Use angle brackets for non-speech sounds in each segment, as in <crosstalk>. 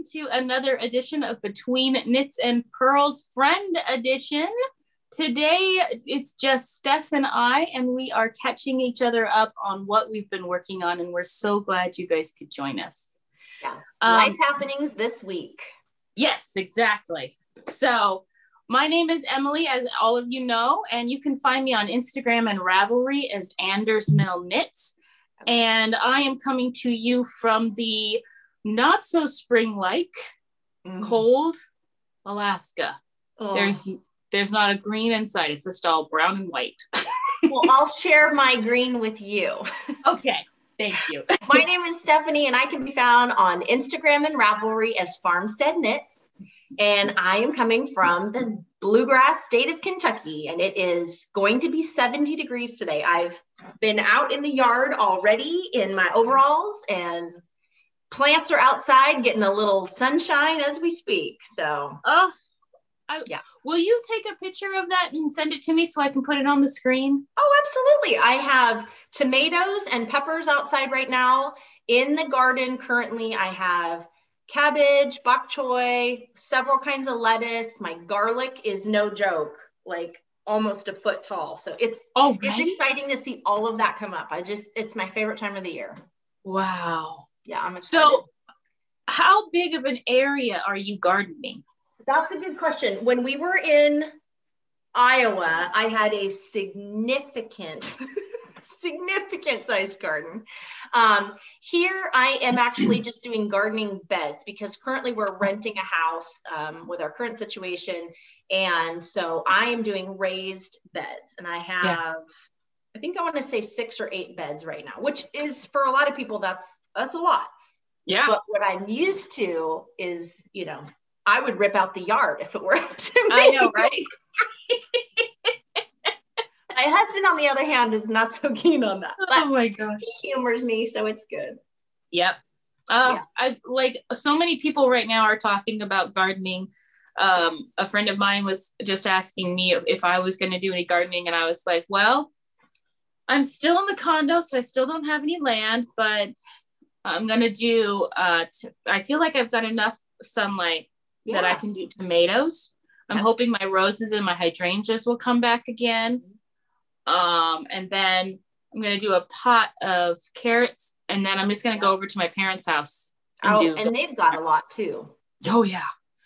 welcome to another edition of Between Knits and Purls Friend Edition. Today it's just Steph and I, and we are catching each other up on what we've been working on, and we're so glad you guys could join us. Yeah, um, life happenings this week. Yes, exactly. So, my name is Emily, as all of you know, and you can find me on Instagram and Ravelry as Anders Mill Knits. And I am coming to you from the not so spring like mm. cold Alaska. Oh. There's there's not a green inside, it's just all brown and white. <laughs> well, I'll share my green with you. <laughs> Okay. Thank you. my name is Stephanie, and I can be found on Instagram and Ravelry as Farmstead Knits. And I am coming from the bluegrass state of Kentucky, and it is going to be 70 degrees today. I've been out in the yard already in my overalls, and plants are outside getting a little sunshine as we speak. So, oh, I, yeah. Will you take a picture of that and send it to me so I can put it on the screen? Oh, absolutely. I have tomatoes and peppers outside right now. In the garden currently, I have cabbage, bok choy, several kinds of lettuce. My garlic is no joke, like almost a foot tall. So it's oh, right? it's exciting to see all of that come up. I just it's my favorite time of the year. Wow. Yeah, I'm excited. So how big of an area are you gardening? That's a good question. When we were in Iowa, I had a significant <laughs> significant sized garden. Um, here I am actually <clears throat> just doing gardening beds because currently we're renting a house um, with our current situation. And so I am doing raised beds and I have, yeah. I think I want to say six or eight beds right now, which is for a lot of people, that's, that's a lot. Yeah. But what I'm used to is, you know, I would rip out the yard if it were <laughs> up to me. I know, right? <laughs> My husband, on the other hand, is not so keen on that. But oh my gosh. He humors me, so it's good. Yep. Uh, yeah. I like so many people right now are talking about gardening. Um, a friend of mine was just asking me if I was going to do any gardening, and I was like, well, I'm still in the condo, so I still don't have any land, but I'm going to do, uh, t- I feel like I've got enough sunlight yeah. that I can do tomatoes. I'm yeah. hoping my roses and my hydrangeas will come back again. Um, and then I'm going to do a pot of carrots, and then I'm just going to go over to my parents' house. And oh, and they've got a lot too. Oh yeah,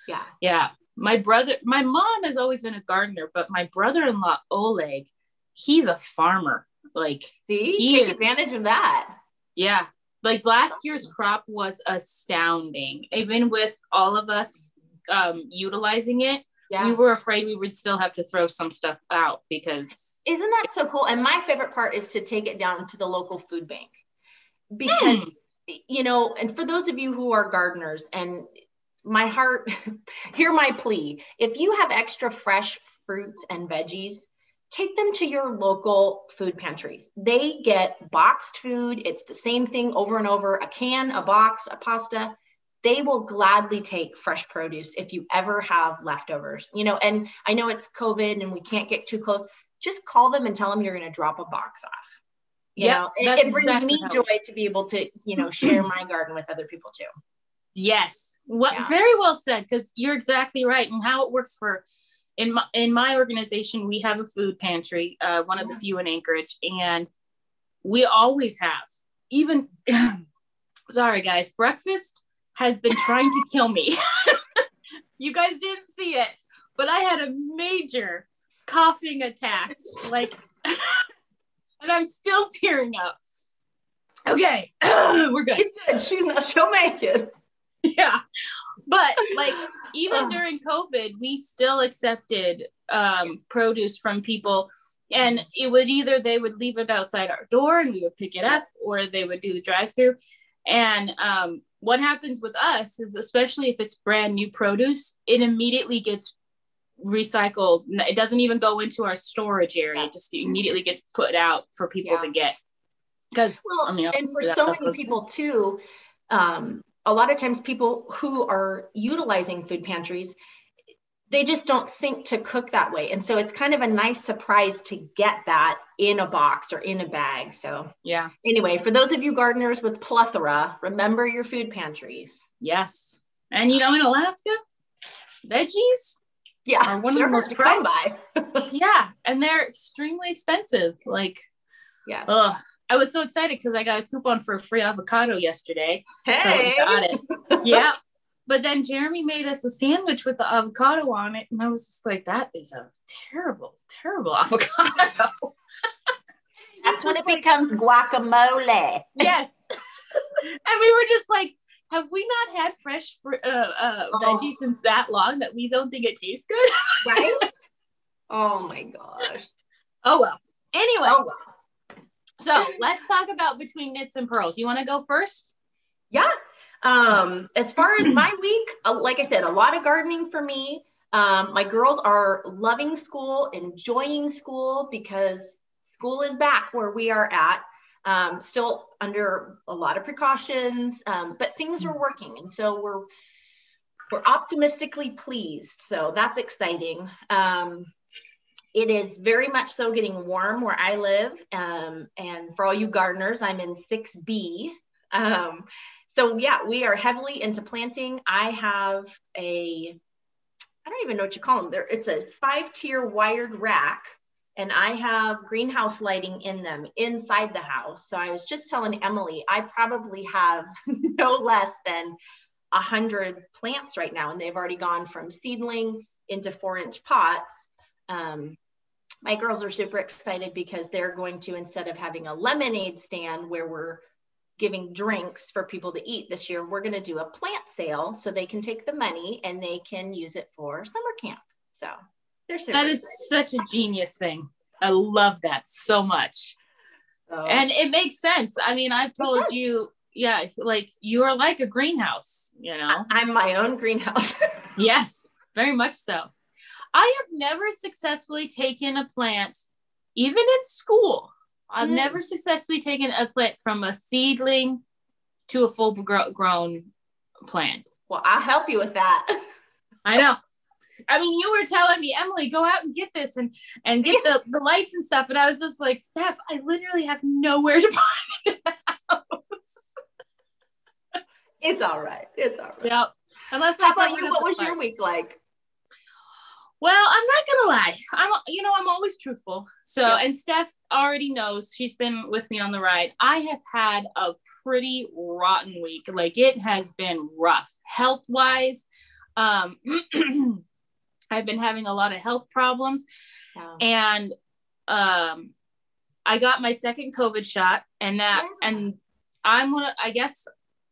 yeah, yeah. My brother, my mom has always been a gardener, but my brother-in-law Oleg, he's a farmer. Like, see, take is, advantage of that. Yeah, like last year's crop was astounding. Even with all of us um, utilizing it, yeah. we were afraid we would still have to throw some stuff out because isn't that so cool and my favorite part is to take it down to the local food bank because mm. you know and for those of you who are gardeners and my heart <laughs> hear my plea if you have extra fresh fruits and veggies take them to your local food pantries they get boxed food it's the same thing over and over a can a box a pasta they will gladly take fresh produce if you ever have leftovers. You know, and I know it's COVID and we can't get too close. Just call them and tell them you're going to drop a box off. You yep, know, it, it brings exactly me joy to be able to, you know, share my <clears throat> garden with other people too. Yes. What yeah. very well said, because you're exactly right. And how it works for in my in my organization, we have a food pantry, uh, one of yeah. the few in Anchorage, and we always have, even <clears throat> sorry guys, breakfast has been trying to kill me. <laughs> you guys didn't see it, but I had a major coughing attack. Like, <laughs> and I'm still tearing up. Okay, <clears throat> we're good. She's good. She's not, she'll make it. <laughs> Yeah. But like, <laughs> even during COVID, we still accepted um, produce from people. And it was either they would leave it outside our door and we would pick it up, or they would do the drive through. And um, what happens with us is especially if it's brand new produce it immediately gets recycled it doesn't even go into our storage area it just immediately gets put out for people yeah. to get because well, I mean, and for so many people too um, a lot of times people who are utilizing food pantries they just don't think to cook that way. And so it's kind of a nice surprise to get that in a box or in a bag. So, yeah. Anyway, for those of you gardeners with plethora, remember your food pantries. Yes. And you know, in Alaska, veggies yeah, are one of the most to come by. <laughs> yeah, and they're extremely expensive. Like, yeah. Ugh. I was so excited because I got a coupon for a free avocado yesterday. Hey, so got it. <laughs> yeah, but then Jeremy made us a sandwich with the avocado on it, and I was just like, "That is a terrible, terrible <laughs> avocado." <laughs> That's when it like, becomes guacamole. Yes, and we were just like, "Have we not had fresh uh, uh, oh. veggies since that long that we don't think it tastes good?" right? Oh my gosh. Oh well. Anyway. Oh, well. So let's talk about between knits and purls. You want to go first? Yeah. Um, as far as my week, uh, like I said, a lot of gardening for me. Um, my girls are loving school, enjoying school because school is back where we are at. Um, still under a lot of precautions, um, but things are working, and so we're we're optimistically pleased. So that's exciting. Um, it is very much so getting warm where I live, um, and for all you gardeners, I'm in 6B. Um, so yeah, we are heavily into planting. I have a, I don't even know what you call them. There, it's a five tier wired rack and I have greenhouse lighting in them inside the house. So I was just telling Emily, I probably have <laughs> no less than a hundred plants right now, and they've already gone from seedling into four inch pots. Um, my girls are super excited because they're going to, instead of having a lemonade stand where we're giving drinks for people to eat this year, we're going to do a plant sale so they can take the money and they can use it for summer camp. So they're super that is excited. such a genius thing. I love that so much. So, and it makes sense. I mean, I've told you, yeah, like you are like a greenhouse, you know. I'm my own greenhouse. <laughs> yes, very much so. I have never successfully taken a plant, even in school, I've mm. never successfully taken a plant from a seedling to a full grown plant. Well, I'll help you with that. <laughs> I know. I mean, you were telling me, Emily, go out and get this and and get the, the lights and stuff. And I was just like, Steph, I literally have nowhere to put <laughs> it It's all right. It's all right. Yep. Unless How about you? What was your week like? Well, I'm not gonna lie. I'm you know I'm always truthful. So yeah. and Steph already knows she's been with me on the ride. I have had a pretty rotten week. Like it has been rough health wise. Um, <clears throat> I've been having a lot of health problems, and um, I got my second COVID shot, and that yeah. and I'm gonna I guess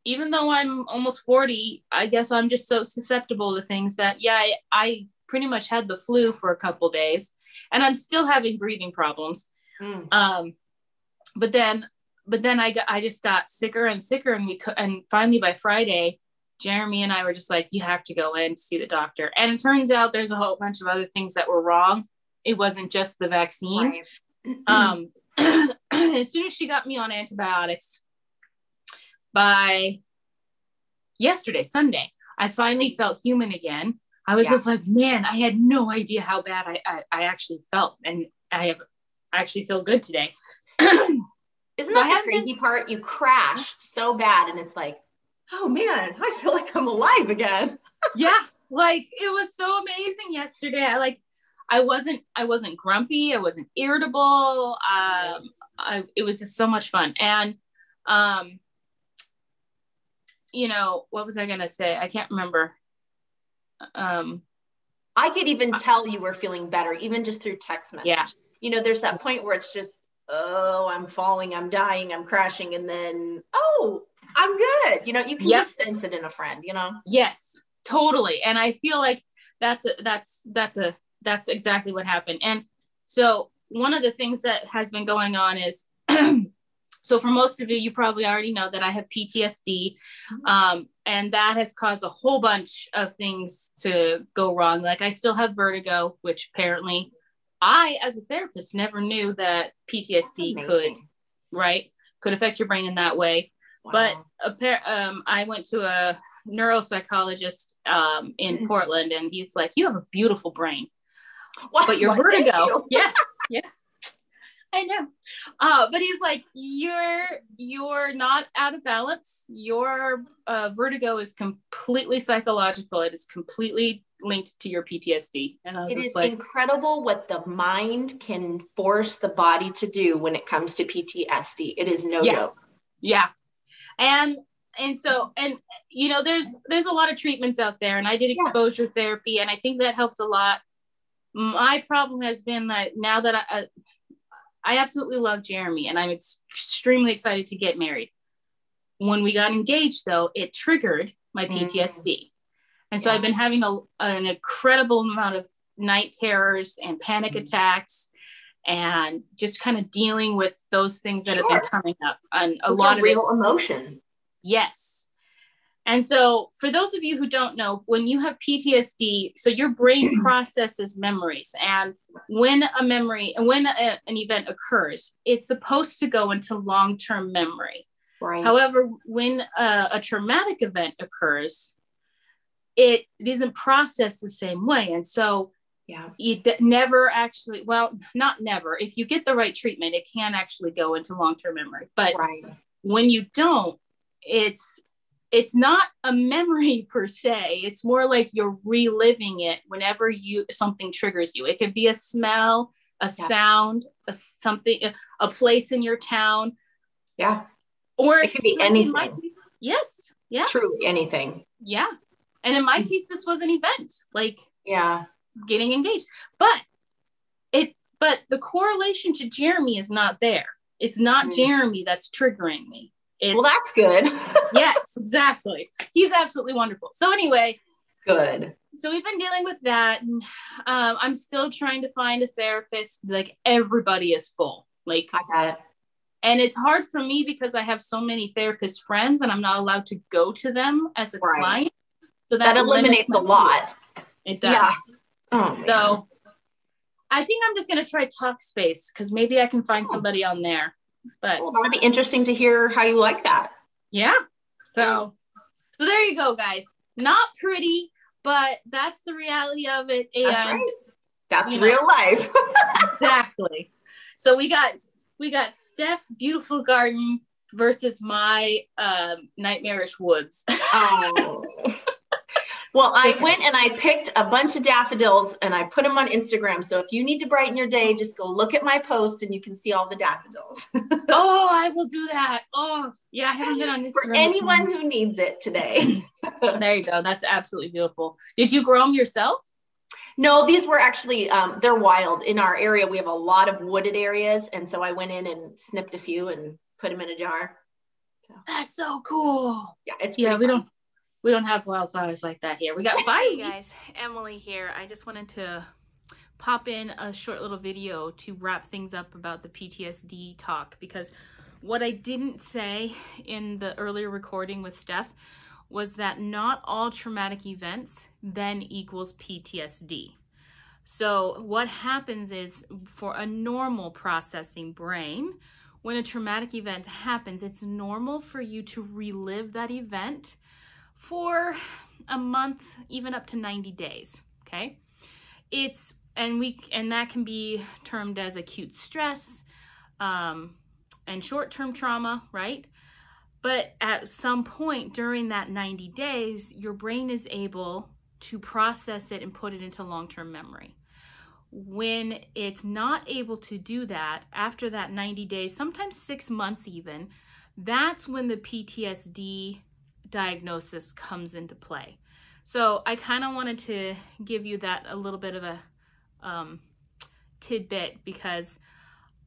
even though I'm almost 40, I guess I'm just so susceptible to things that yeah, I, I pretty much had the flu for a couple days and i'm still having breathing problems. Mm. um, but then but then i got i just got sicker and sicker and we could and finally by friday jeremy and i were just like you have to go in to see the doctor. And it turns out there's a whole bunch of other things that were wrong. It wasn't just the vaccine. Right. <clears throat> <clears throat> um, <clears throat> as soon as she got me on antibiotics by yesterday sunday i finally felt human again I was yeah. just like, man, I had no idea how bad I, I, I actually felt. And I have I actually feel good today. <clears throat> Isn't so that the crazy part? You crashed so bad and it's like, oh man, I feel like I'm alive again. <laughs> yeah. Like it was so amazing yesterday. I like I wasn't I wasn't grumpy, I wasn't irritable. Um I, it was just so much fun. And um you know, what was I gonna say? I can't remember um I could even tell you were feeling better, even just through text message. Yeah. You know, there's that point where it's just, oh, I'm falling, I'm dying, I'm crashing, and then, oh, I'm good. You know, you can just sense it in a friend, you know? Yes, totally. And I feel like that's a, that's that's a that's exactly what happened. And so one of the things that has been going on is <clears throat> So, for most of you, you probably already know that I have PTSD, mm-hmm. um, and that has caused a whole bunch of things to go wrong. Like, I still have vertigo, which apparently I, as a therapist, never knew that PTSD could, right, could affect your brain in that way. Wow. But um, I went to a neuropsychologist um, in mm-hmm. Portland, and he's like, "You have a beautiful brain, but your vertigo, you. yes, <laughs> yes." <laughs> I know. Uh, but he's like, you're you're not out of balance. Your uh, vertigo is completely psychological. It is completely linked to your PTSD. And I was it is like, incredible what the mind can force the body to do when it comes to PTSD. It is no yeah. joke. Yeah. And and so and you know there's there's a lot of treatments out there and I did exposure yeah. therapy and I think that helped a lot. My problem has been that now that I I absolutely love Jeremy and I'm extremely excited to get married. When we got engaged though, it triggered my PTSD. Mm. And so yeah. I've been having a, an incredible amount of night terrors and panic mm-hmm. attacks and just kind of dealing with those things that sure. have been coming up and a lot of real it, emotion. Yes. And so for those of you who don't know, when you have PTSD, so your brain <clears throat> processes memories and when a memory and when a, an event occurs, it's supposed to go into long-term memory. Right. However, when a, a traumatic event occurs, it, it isn't processed the same way. And so yeah, it never actually, well, not never. If you get the right treatment, it can actually go into long-term memory. But right. when you don't, it's it's not a memory <laughs> per se it's more like you're reliving it whenever you something triggers you it could be a smell a yeah. sound a something a, place in your town yeah or it could be anything case, yes yeah truly anything yeah and in my mm. case, this was an event, like yeah, getting engaged. But it but the correlation to Jeremy is not there. It's not mm. Jeremy that's triggering me. It's, well, that's good. <laughs> yes, exactly. He's absolutely wonderful. So anyway, good. So we've been dealing with that. And, um, I'm still trying to find a therapist. Like everybody is full. Like I got it. And it's hard for me because I have so many therapist friends and I'm not allowed to go to them as a right. client. So that, that eliminates a lot. It does. Yeah. Oh, so I think I'm just gonna try Talkspace because maybe I can find oh. somebody on there. But well, that'd be interesting to hear how you like that. Yeah. So so there you go, guys. Not pretty, but that's the reality of it. And that's right. That's real know, life. <laughs> exactly. So we got we got Steph's beautiful garden versus my um, nightmarish woods. oh. <laughs> Well, I went and I picked a bunch of daffodils and I put them on Instagram. So if you need to brighten your day, just go look at my post and you can see all the daffodils. <laughs> oh, I will do that. Oh, yeah, I haven't been on Instagram. For anyone who needs it today. <laughs> there you go. That's absolutely beautiful. Did you grow them yourself? No, these were actually um, they're wild. In our area, we have a lot of wooded areas, and so I went in and snipped a few and put them in a jar. So. That's so cool. Yeah, it's yeah. We fun. don't we don't have wildflowers like that here. We got fire. Hey guys, Emily here. I just wanted to pop in a short little video to wrap things up about the PTSD talk because what I didn't say in the earlier recording with Steph was that not all traumatic events then equals PTSD. So what happens is for a normal processing brain, when a traumatic event happens, it's normal for you to relive that event for a month, even up to 90 days, okay? It's, and we, and that can be termed as acute stress um, and short-term trauma, right? But at some point during that 90 days, your brain is able to process it and put it into long-term memory. When it's not able to do that, after that 90 days, sometimes six months even, that's when the PTSD diagnosis comes into play. So I kind of wanted to give you that a little bit of a um, tidbit because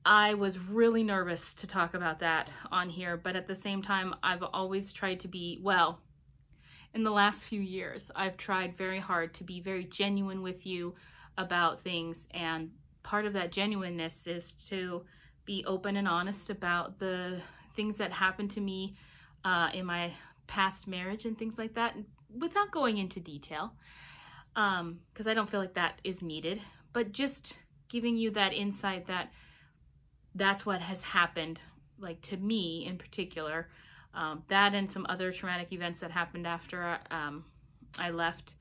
I was really nervous to talk about that on here, but at the same time, I've always tried to be, well, in the last few years, I've tried very hard to be very genuine with you about things. And part of that genuineness is to be open and honest about the things that happened to me uh, in my past marriage and things like that without going into detail because um, I don't feel like that is needed, but just giving you that insight that that's what has happened, like to me in particular, Um, that and some other traumatic events that happened after um, I left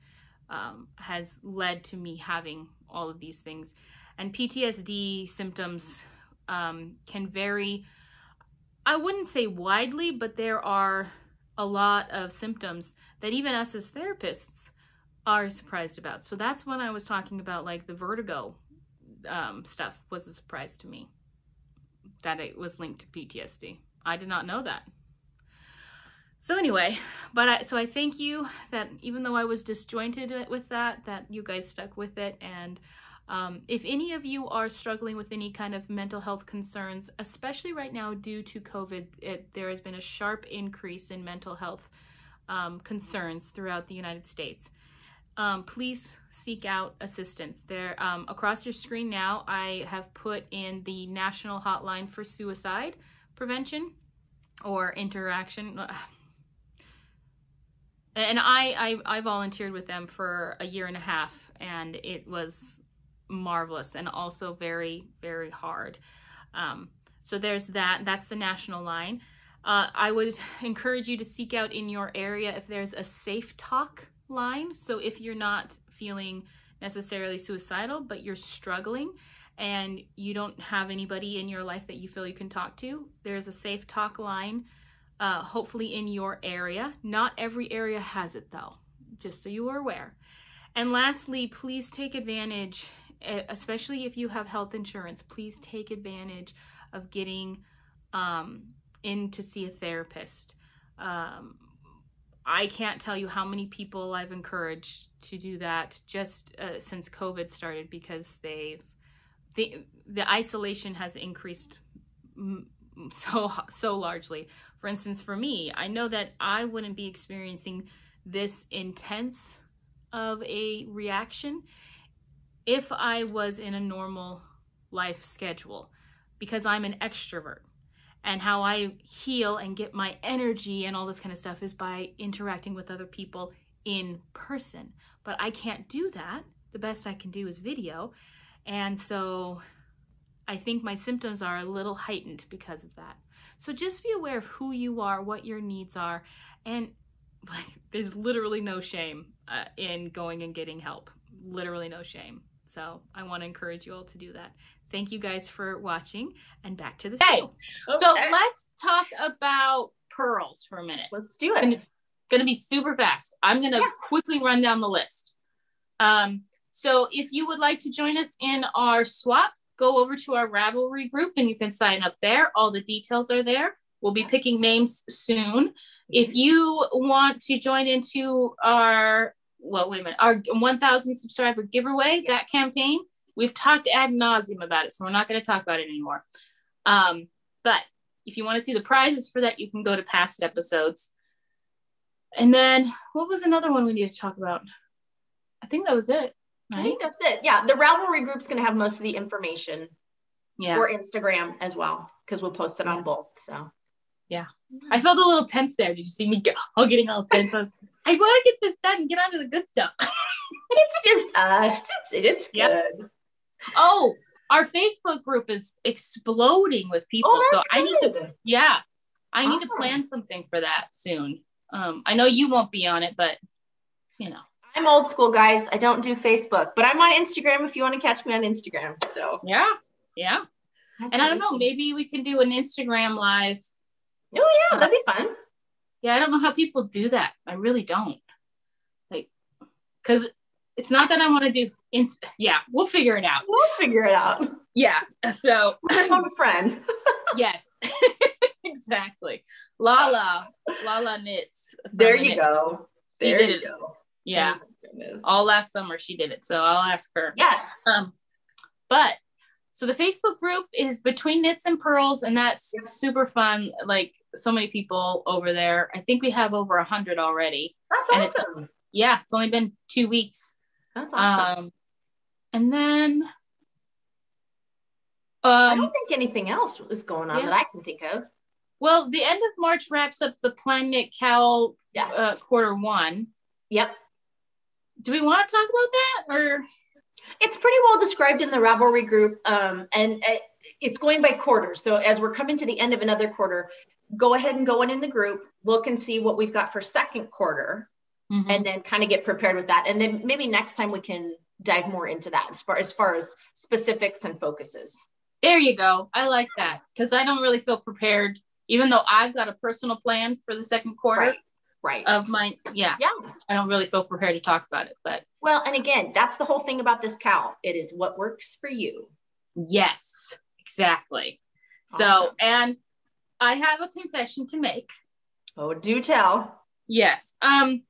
um, has led to me having all of these things. And PTSD symptoms um, can vary, I wouldn't say widely, but there are a lot of symptoms that even us as therapists are surprised about. So that's when I was talking about like the vertigo um, stuff was a surprise to me that it was linked to PTSD. I did not know that. So anyway, but I, so I thank you that even though I was disjointed with that, that you guys stuck with it. And um, if any of you are struggling with any kind of mental health concerns, especially right now due to COVID, it, there has been a sharp increase in mental health um, concerns throughout the United States. Um, please seek out assistance. There, um, across your screen now, I have put in the National Hotline for Suicide Prevention or Interaction <sighs> and I, I I volunteered with them for a year and a half, and it was marvelous and also very very hard. Um, so there's that. That's the national line. Uh, I would <laughs> encourage you to seek out in your area if there's a safe talk line. So if you're not feeling necessarily suicidal, but you're struggling and you don't have anybody in your life that you feel you can talk to, there's a safe talk line uh, hopefully in your area. Not every area has it though, just so you are aware. And lastly, please take advantage, especially if you have health insurance, please take advantage of getting um, in to see a therapist. Um, I can't tell you how many people I've encouraged to do that just uh, since COVID started because they've the the isolation has increased <laughs> so so largely for instance, for me, I know that I wouldn't be experiencing this intense of a reaction if I was in a normal life schedule because I'm an extrovert. And how I heal and get my energy and all this kind of stuff is by interacting with other people in person. But I can't do that. The best I can do is video. And so I think my symptoms are a little heightened because of that. So just be aware of who you are, what your needs are, and like there's literally no shame uh, in going and getting help. Literally no shame. So I want to encourage you all to do that. Thank you guys for watching and back to the okay. show. Okay. So let's talk about purls for a minute. Let's do it. Gonna, gonna be super fast. I'm gonna yeah. quickly run down the list. Um, so if you would like to join us in our swap go over to our Ravelry group and you can sign up there. All the details are there. We'll be picking names soon. If you want to join into our, well, wait a minute, our 1,000 subscriber giveaway, that campaign, we've talked ad nauseum about it, so we're not going to talk about it anymore. Um, but if you want to see the prizes for that, you can go to past episodes. And then what was another one we need to talk about? I think that was it. Right? I think that's it. Yeah, the Ravelry group's going to have most of the information. Yeah. Or Instagram as well, because we'll post it on both. So. Yeah, I felt a little tense there. Did you see me get all getting all tense? I, was, I want to get this done and get on to the good stuff. <laughs> it's just us. It's, it's good. Oh, our Facebook group is exploding with people. Oh, so I need to, yeah, I awesome. need to plan something for that soon. Um, I know you won't be on it, but you know. I'm old school, guys. I don't do Facebook, but I'm on Instagram if you want to catch me on Instagram. So yeah, yeah. Absolutely. And I don't know, maybe we can do an Instagram live. Oh yeah, that'd be fun. Yeah, I don't know how people do that. I really don't. Like, because it's not that I want to do inst. Yeah, we'll figure it out. We'll figure it out. Yeah. So I'm a friend. <laughs> yes. <laughs> exactly. Lala, Lala knits. There you go. There you go. Yeah. Oh All last summer she did it. So I'll ask her. Yes. Um, but so the Facebook group is between knits and purls, and that's super fun. Like so many people over there. I think we have over a hundred already. That's and awesome. It's, yeah, it's only been two weeks. That's awesome. Um, and then um, I don't think anything else is going on yeah. that I can think of. Well, the end of March wraps up the Plan Knit KAL yes. uh, quarter one. Yep do we want to talk about that or it's pretty well described in the Ravelry group um, and it's going by quarters. So as we're coming to the end of another quarter, go ahead and go in in the group, look and see what we've got for second quarter, mm-hmm. and then kind of get prepared with that. And then maybe next time we can dive more into that as far as far as specifics and focuses. There you go. I like that because I don't really feel prepared, even though I've got a personal plan for the second quarter. Right. Right. Of my yeah. Yeah. I don't really feel prepared to talk about it, but well, and again, that's the whole thing about this KAL. It is what works for you. Yes, exactly. Awesome. So, and I have a confession to make. Oh, do tell. Yes. Um,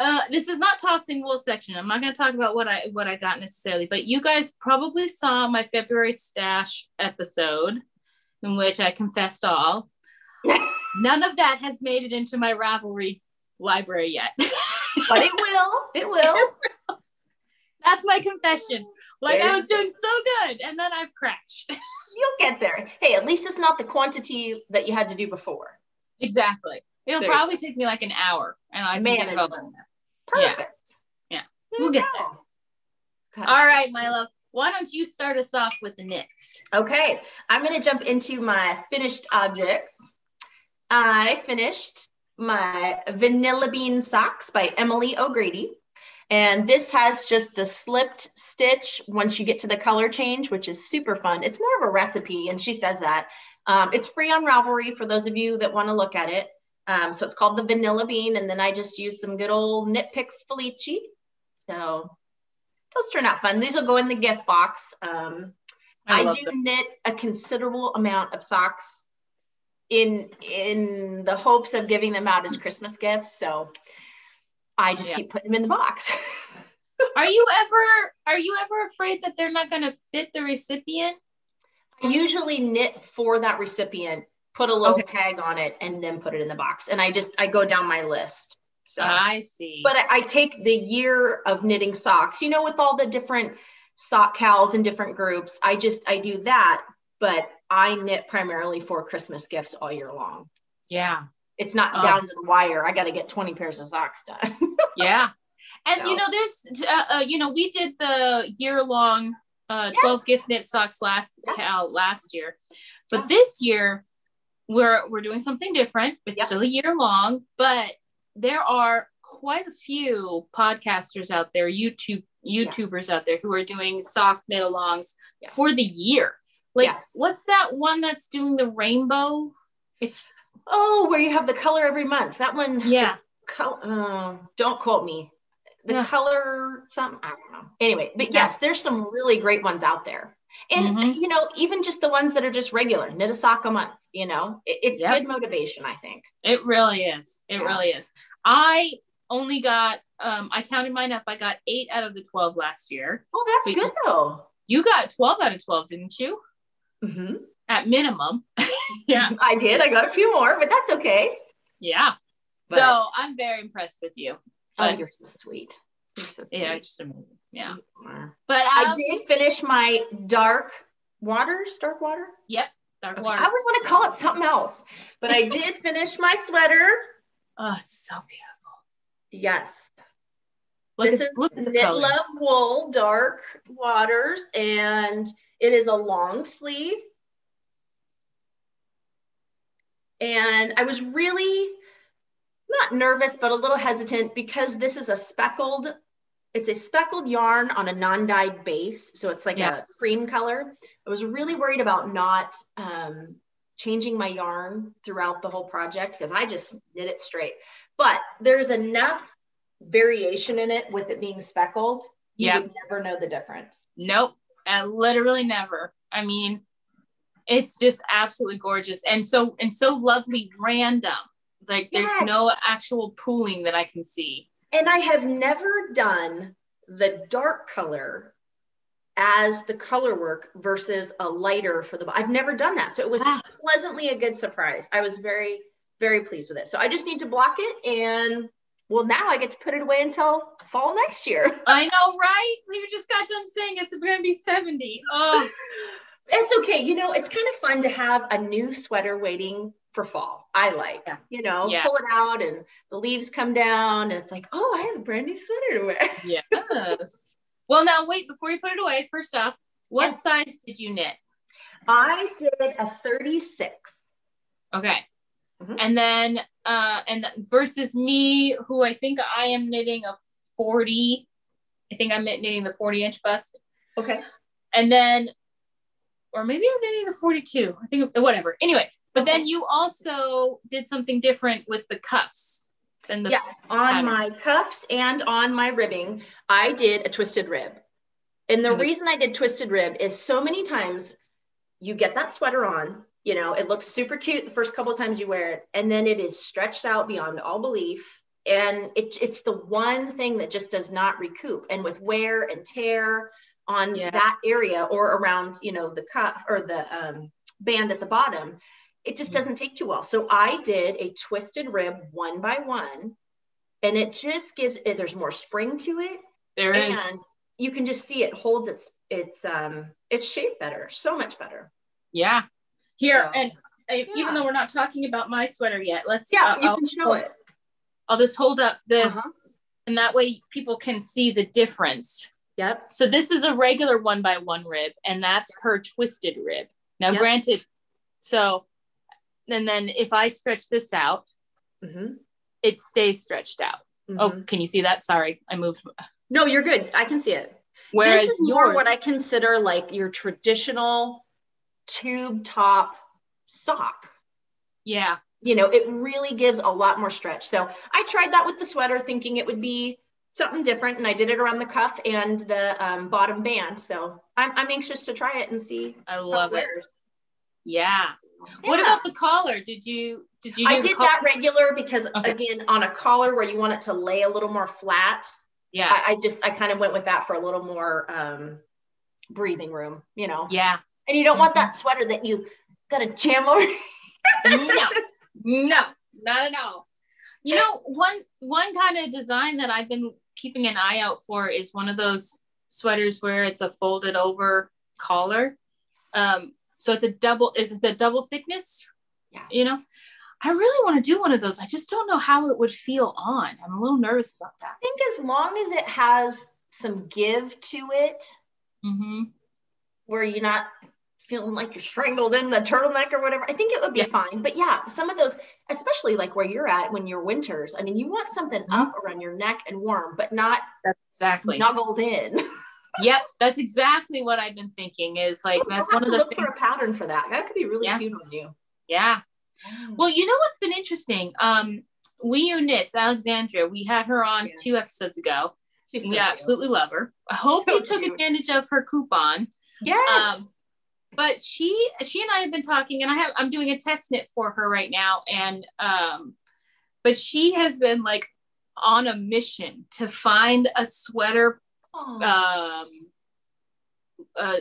uh, this is not tossing wool section. I'm not going to talk about what I what I got necessarily, but you guys probably saw my February stash episode in which I confessed all. <laughs> None of that has made it into my Ravelry library yet. <laughs> but it will. It will. <laughs> That's my confession. Like There's... I was doing so good, and then I've crashed. <laughs> You'll get there. Hey, at least it's not the quantity that you had to do before. Exactly. It'll there probably take me like an hour, and I manage Perfect. Yeah, yeah. we'll get there. All right, Milo. Why don't you start us off with the knits? Okay, I'm going to jump into my finished objects. I finished my Vanilla Bean Socks by Emily O'Grady. And this has just the slipped stitch once you get to the color change, which is super fun. It's more of a recipe, and she says that. Um, it's free on Ravelry for those of you that want to look at it. Um, so it's called the vanilla bean. And then I just use some good old knit picks Felici. So those turn out fun. These will go in the gift box. Um, I, I do them. knit a considerable amount of socks in in the hopes of giving them out as Christmas gifts. So I just yeah. keep putting them in the box. <laughs> are you ever are you ever afraid that they're not going to fit the recipient? I usually knit for that recipient put a little okay. tag on it and then put it in the box and i just i go down my list so i see but I, I, take the year of knitting socks you know with all the different sock KALs and different groups i just i do that but i knit primarily for christmas gifts all year long yeah it's not oh. down to the wire i got to get 20 pairs of socks done <laughs> yeah and so. you know there's uh, uh, you know we did the year long uh, 12 yeah. gift knit socks last yes. KAL last year but yeah. this year we're we're doing something different. It's yep. still a year long, but there are quite a few podcasters out there, YouTube YouTubers yes. out there who are doing sock knit alongs yes. for the year. Like yes. what's that one that's doing the rainbow? It's oh, where you have the color every month. That one. Yeah. Col- uh, don't quote me. The yeah. color, some I don't know. Anyway, but yes, there's some really great ones out there. And mm-hmm. you know, even just the ones that are just regular, knit a sock a month, you know, it, it's yep. good motivation, I think. It really is. It yeah. really is. I only got um I counted mine up. I got eight out of the 12 last year. Oh, that's but good though. You got 12 out of 12, didn't you? Mm-hmm. At minimum. <laughs> yeah. <laughs> I did. I got a few more, but that's okay. Yeah. But, so I'm very impressed with you. oh, you're so sweet. You're so sweet. Yeah, just amazing. Yeah. But um, I did finish my dark waters, dark water. Yep. Dark okay. water. I always want to call it something else, but I <laughs> did finish my sweater. Oh, it's so beautiful. Yes. Look this at, is Knit colors. Love Wool Dark Waters, and it is a long sleeve. And I was really not nervous, but a little hesitant because this is a speckled it's a speckled yarn on a non-dyed base so it's like yeah. a cream color i was really worried about not um, changing my yarn throughout the whole project because i just did it straight but there's enough variation in it with it being speckled you yep. would never know the difference nope uh, literally never i mean it's just absolutely gorgeous and so and so lovely random like yes. there's no actual pooling that i can see and I have never done the dark color as the color work versus a lighter for the I've never done that. So it was pleasantly a good surprise. I was very, very pleased with it. So I just need to block it and well, now I get to put it away until fall next year. <laughs> I know, right? You just got done saying it's going to be 70. Oh, <laughs> it's okay. You know, it's kind of fun to have a new sweater waiting for fall. I like, yeah. you know, yeah. pull it out and the leaves come down and it's like, oh, I have a brand new sweater to wear. <laughs> yes. well, now wait, before you put it away, first off, what yes. size did you knit? I did a 36. Okay. Mm-hmm. And then uh and versus me, who I think I am knitting a 40. I think I'm knitting the 40 inch bust. Okay. And then or maybe I'm knitting the 42. I think whatever. Anyway, but okay. then you also did something different with the cuffs. Than the yes, on my cuffs and on my ribbing, I did a twisted rib. And the reason I did twisted rib is so many times you get that sweater on, you know, it looks super cute the first couple of times you wear it, and then it is stretched out beyond all belief. And it, it's the one thing that just does not recoup. And with wear and tear on yeah. that area or around, you know, the cuff or the um, band at the bottom, it just doesn't take too well. So I did a twisted rib one by one, and it just gives it, there's more spring to it. There and is. You can just see it holds its its um its shape better, so much better. Yeah. Here so, and uh, yeah. even though we're not talking about my sweater yet, let's yeah, uh, you I'll, can show it. I'll just hold up this, uh-huh. and that way people can see the difference. Yep. So this is a regular one by one rib, and that's her twisted rib. Now, yep. granted, so and then if I stretch this out, mm-hmm. it stays stretched out. Oh, mm-hmm. Oh, can you see that? Sorry, I moved. No, you're good. I can see it. Whereas this is yours, more what I consider like your traditional tube top sock. Yeah. You know, it really gives a lot more stretch. So I tried that with the sweater, thinking it would be something different, and I did it around the cuff and the um, bottom band. So I'm, I'm anxious to try it and see. I love it. it. Yeah. yeah. What about the collar? Did you did you? I did that regular because okay. again, on a collar where you want it to lay a little more flat. Yeah. I, I just I kind of went with that for a little more um, breathing room. You know. Yeah. And you don't mm-hmm. want that sweater that you got to jam over. no, no, not at all. You know, one one kind of design that I've been keeping an eye out for is one of those sweaters where it's a folded over collar. Um, so it's a double, is it the double thickness? Yeah. You know, I really want to do one of those. I just don't know how it would feel on. I'm a little nervous about that. I think as long as it has some give to it, mm-hmm. where you're not feeling like you're strangled in the turtleneck or whatever, I think it would be yeah. fine. But yeah, some of those, especially like where you're at when you're winters, I mean, you want something mm-hmm. up around your neck and warm, but not That's exactly snuggled in. <laughs> yep, that's exactly what I've been thinking. Is like that's one of the look things. for a pattern for that. That could be really yeah. cute on you. Yeah. Mm. Well, you know what's been interesting? Um, we knits Alexandria. We had her on yes. two episodes ago. She's we absolutely love her. I hope so you took cute. advantage of her coupon. Yes. Um, but she she and I have been talking, and I have I'm doing a test knit for her right now, and um, but she has been like on a mission to find a sweater um, uh,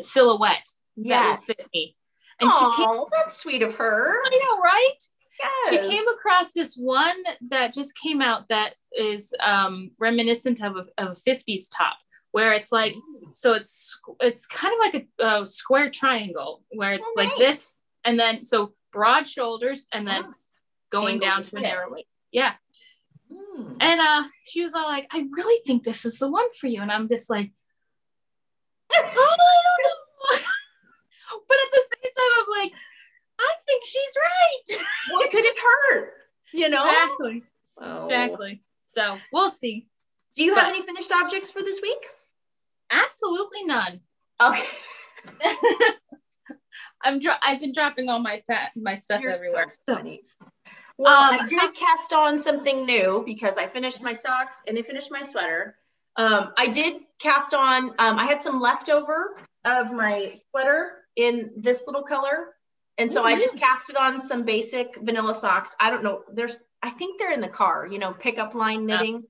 silhouette yes. that will fit me. And Aww, she came, that's sweet of her. I know, right? Yes. She came across this one that just came out that is um, reminiscent of a, of a 50s top, where it's like, so it's it's kind of like a, a square triangle, where it's oh, like nice. this, and then so broad shoulders, and then oh. going down to a narrow waist. Yeah, Hmm. And uh, she was all like, I really think this is the one for you. And I'm just like, oh, I don't know. <laughs> but at the same time, I'm like, I think she's right. <laughs> what could it hurt? You know? Exactly. Oh. Exactly. So we'll see. Do you but, have any finished objects for this week? Absolutely none. Okay. <laughs> I'm dro- I've been dropping all my fat my stuff You're everywhere. So funny. Well, um, I did cast on something new because I finished my socks and I finished my sweater. Um, I did cast on, um, I had some leftover of my sweater in this little color. And so mm-hmm. I just casted on some basic vanilla socks. I don't know. There's, I think they're in the car, you know, pickup line knitting. Yeah.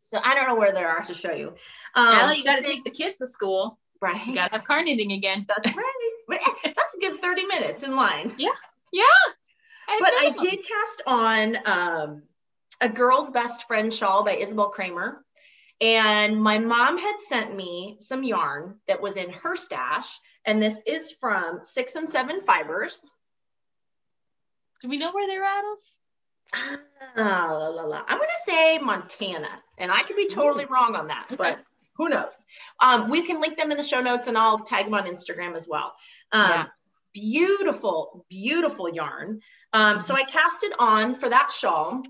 So I don't know where they are to show you. Um, now you got to take the kids to school. Right. You got to have car knitting again. <laughs> That's right. That's a good 30 minutes in line. Yeah. Yeah but I did cast on um, a girl's best friend shawl by Isabell Kraemer. And my mom had sent me some yarn that was in her stash. And this is from Six and Seven Fibers. Do we know where they're out of? Uh, la, la, la. I'm going to say Montana. And I could be totally wrong on that, but <laughs> who knows? Um, we can link them in the show notes and I'll tag them on Instagram as well. Um, yeah. Beautiful, beautiful yarn. Um, so I cast it on for that shawl.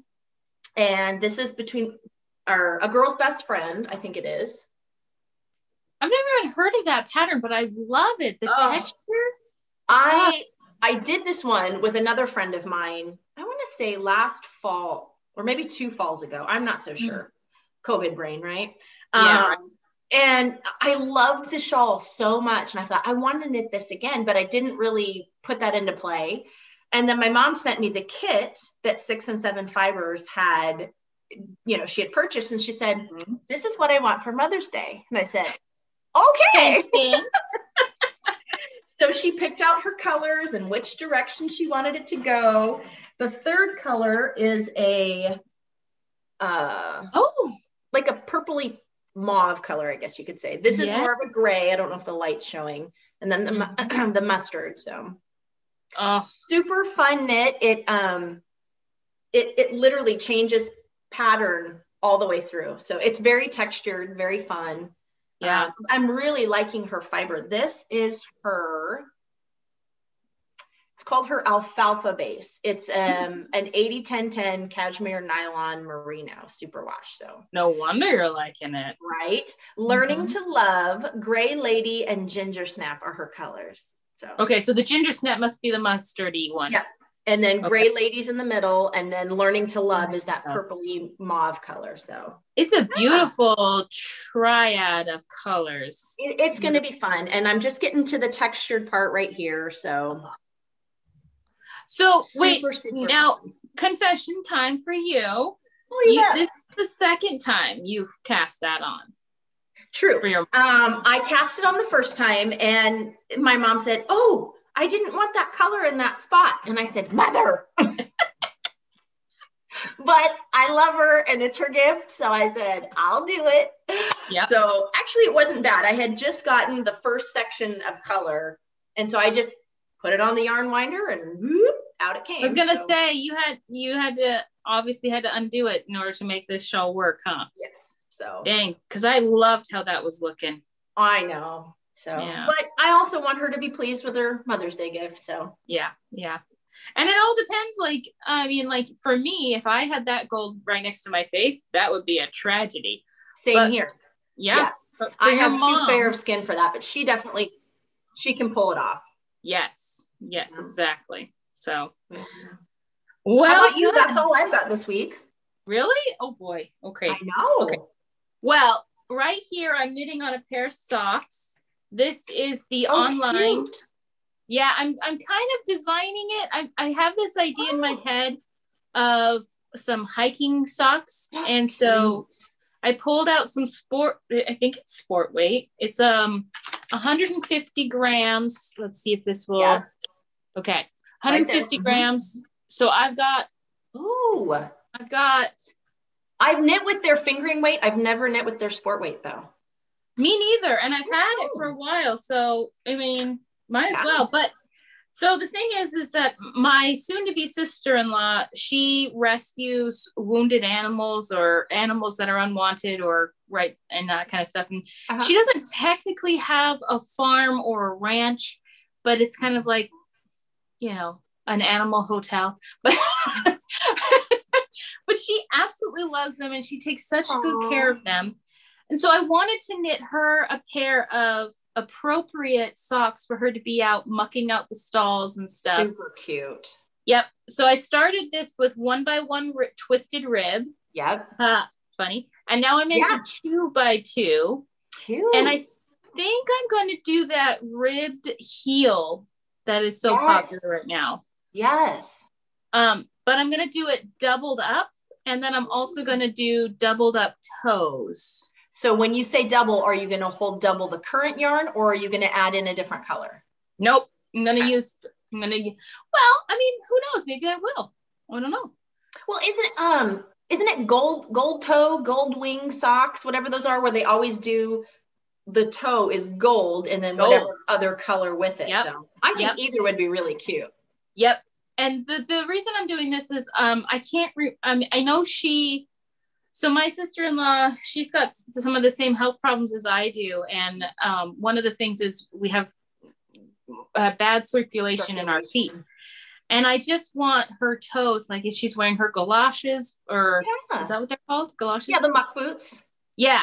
And this is between our a girl's best friend, I think it is. I've never even heard of that pattern, but I love it. The oh, texture. I I did this one with another friend of mine. To say last fall or maybe two falls ago. I'm not so hmm. sure. Mm-hmm. COVID brain, right? Yeah. Um, and I loved the shawl so much. And I thought, I want to knit this again, but I didn't really put that into play. And then my mom sent me the kit that six and seven fibers had, you know, she had purchased. And she said, mm-hmm. This is what I want for Mother's Day. And I said, Okay. <laughs> so she picked out her colors and which direction she wanted it to go. The third color is a, uh, oh, like a purpley mauve color, I guess you could say. This is yeah. more of a gray. I don't know if the light's showing. And then the, mm-hmm. <clears throat> the mustard. So oh. super fun knit. It, um, it, it literally changes pattern all the way through. So it's very textured, very fun. Yeah. Um, I'm really liking her fiber. This is her it's called her alfalfa base. It's um, an 80 10 10 cashmere nylon merino superwash. So no wonder you're liking it. Right. Learning mm-hmm. to love, gray lady and ginger snap are her colors. So okay, so the ginger snap must be the mustardy one. Yeah. And then gray okay. ladies in the middle, and then learning to love is that purpley mauve color. So it's a beautiful triad of colors. It, it's going to be fun. And I'm just getting to the textured part right here. So so super, wait, super now fun. confession time for you. Oh, you this is the second time you've cast that on. True. For your- um, I cast it on the first time, and my mom said, "Oh, I didn't want that color in that spot," and I said, "Mother." <laughs> but I love her and it's her gift. So I said, I'll do it. Yeah. So actually, it wasn't bad. I had just gotten the first section of color. And so I just put it on the yarn winder and whoop, out it came. I was gonna so. say you had you had to obviously had to undo it in order to make this shawl work, huh? Yes. So dang, because I loved how that was looking. I know. So, yeah. but I also want her to be pleased with her Mother's Day gift. So yeah, yeah. And it all depends. Like, I mean, like for me, if I had that gold right next to my face, that would be a tragedy. Same but, here. Yeah. Yes. I have mom, too fair of skin for that, but she definitely she can pull it off. Yes. Yes, yeah. exactly. So, well, How about you? That's all I've got this week. Really? Oh boy. Okay. I know. Okay. Well, right here, I'm knitting on a pair of socks. This is the oh, online. Cute. Yeah, I'm I'm kind of designing it. I I have this idea oh. in my oh. head of some hiking socks, That's and so cute. I pulled out some sport. I think it's sport weight. It's um 150 grams. Let's see if this will. Yeah. Okay, 150 right grams. So I've got, ooh, I've got. I've knit with their fingering weight. I've never knit with their sport weight though. Me neither. And I've had it for a while. So, I mean, might as yeah. well. But so the thing is, is that my soon-to-be sister-in-law, she rescues wounded animals or animals that are unwanted or right and that kind of stuff. And uh-huh. she doesn't technically have a farm or a ranch, but it's kind of like you know, an animal hotel. But <laughs> but she absolutely loves them and she takes such Aww. good care of them. And so I wanted to knit her a pair of appropriate socks for her to be out mucking out the stalls and stuff. Super cute. Yep. So I started this with one by one twisted rib. Yep. Uh, funny. And now I'm into yeah. two by two. Cute. And I think I'm going to do that ribbed heel that is so yes. popular right now. Yes. Um, but I'm gonna do it doubled up, and then I'm also gonna do doubled up toes. So when you say double, are you gonna hold double the current yarn, or are you gonna add in a different color? Nope. I'm gonna okay. use. I'm gonna. Well, I mean, who knows? Maybe I will. I don't know. Well, isn't it um isn't it gold gold toe gold wing socks whatever those are where they always do the toe is gold and then gold. whatever other color with it. Yep. So I think yep. either would be really cute. Yep. And the, the reason I'm doing this is um I can't re- I mean I know she so my sister-in-law she's got some of the same health problems as i do. And um, one of the things is we have uh, bad circulation, circulation in our feet. And i just want her toes like if she's wearing her galoshes or yeah. is that what they're called? Galoshes? Yeah the muck boots. Yeah.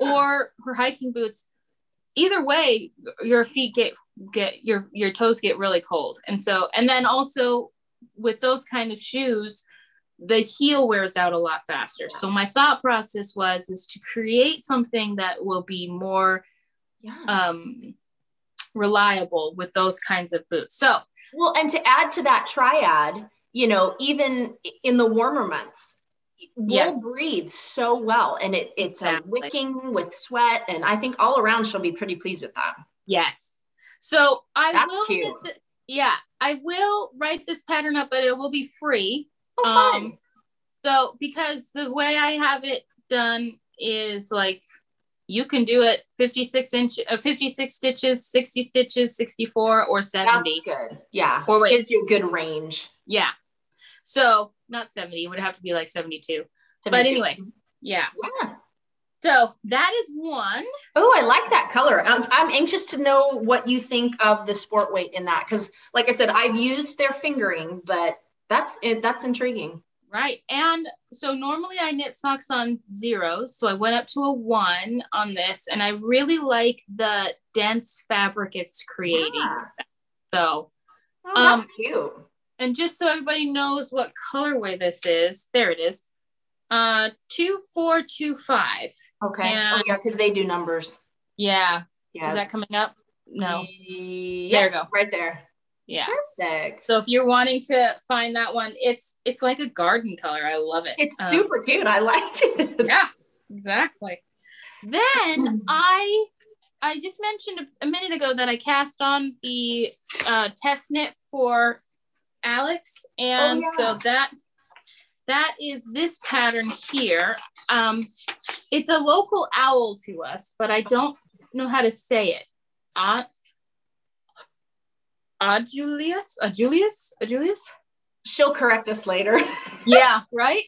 yeah. or her hiking boots. Either way your feet get get your your toes get really cold. And so and then also with those kind of shoes the heel wears out a lot faster. So my thought process was is to create something that will be more yeah. um, reliable with those kinds of boots. So well, and to add to that triad, you know, even in the warmer months, wool yeah. breathes so well, and it it's exactly. a wicking with sweat, and I think all around she'll be pretty pleased with that. Yes. So I That's will. Cute. The, yeah, I will write this pattern up, but it will be free. Oh, um, so because the way I have it done is like you can do it 56 inch uh, 56 stitches 60 stitches 64 or 70 That's good. Yeah. Or wait. Gives you a good range. Yeah. So not 70 it would have to be like 72, 72. but anyway yeah. Yeah. So that is one. Oh, I like that color. I'm, I'm anxious to know what you think of the sport weight in that because, like I said, I've used their fingering, but that's it. That's intriguing. Right. And so normally I knit socks on zeros. So I went up to a one on this and I really like the dense fabric it's creating. Yeah. So oh, that's um, cute. And just so everybody knows what colorway this is, there it is. Uh two four two five. Okay. And, oh yeah, because they do numbers. Yeah. Yeah. Is that coming up? No. There you go. Right there. Yeah. Perfect. So if you're wanting to find that one, it's it's like a garden color. I love it. It's um, super cute. I like it. yeah, exactly. Then <laughs> I I just mentioned a, a, minute ago that I cast on the uh, test knit for Alex, and oh, yeah. so that that is this pattern here. Um, it's a local owl to us, but I don't know how to say it. Uh, Julius, Julius, uh, Julius. She'll correct us later. <laughs> yeah, right.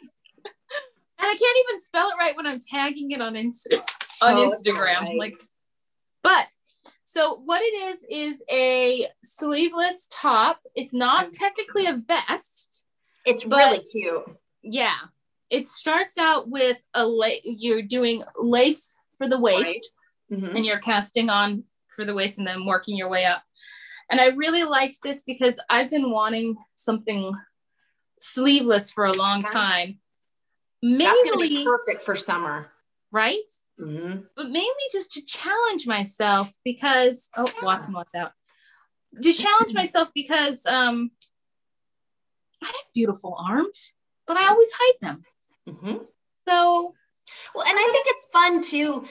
And I can't even spell it right when I'm tagging it on Insta on oh, Instagram. Right. Like, but so what it is is a sleeveless top. It's not technically a vest. It's really cute. Yeah, it starts out with a la- you're doing lace for the waist, right. mm-hmm. and you're casting on for the waist, and then working your way up. And I really liked this because I've been wanting something sleeveless for a long time. Mainly, That's going to be perfect for summer. Right? Mm-hmm. But mainly just to challenge myself because, oh. Watson wants out. To challenge <laughs> myself because um, I have beautiful arms, but I always hide them. Mm-hmm. So, well, and I think it's fun too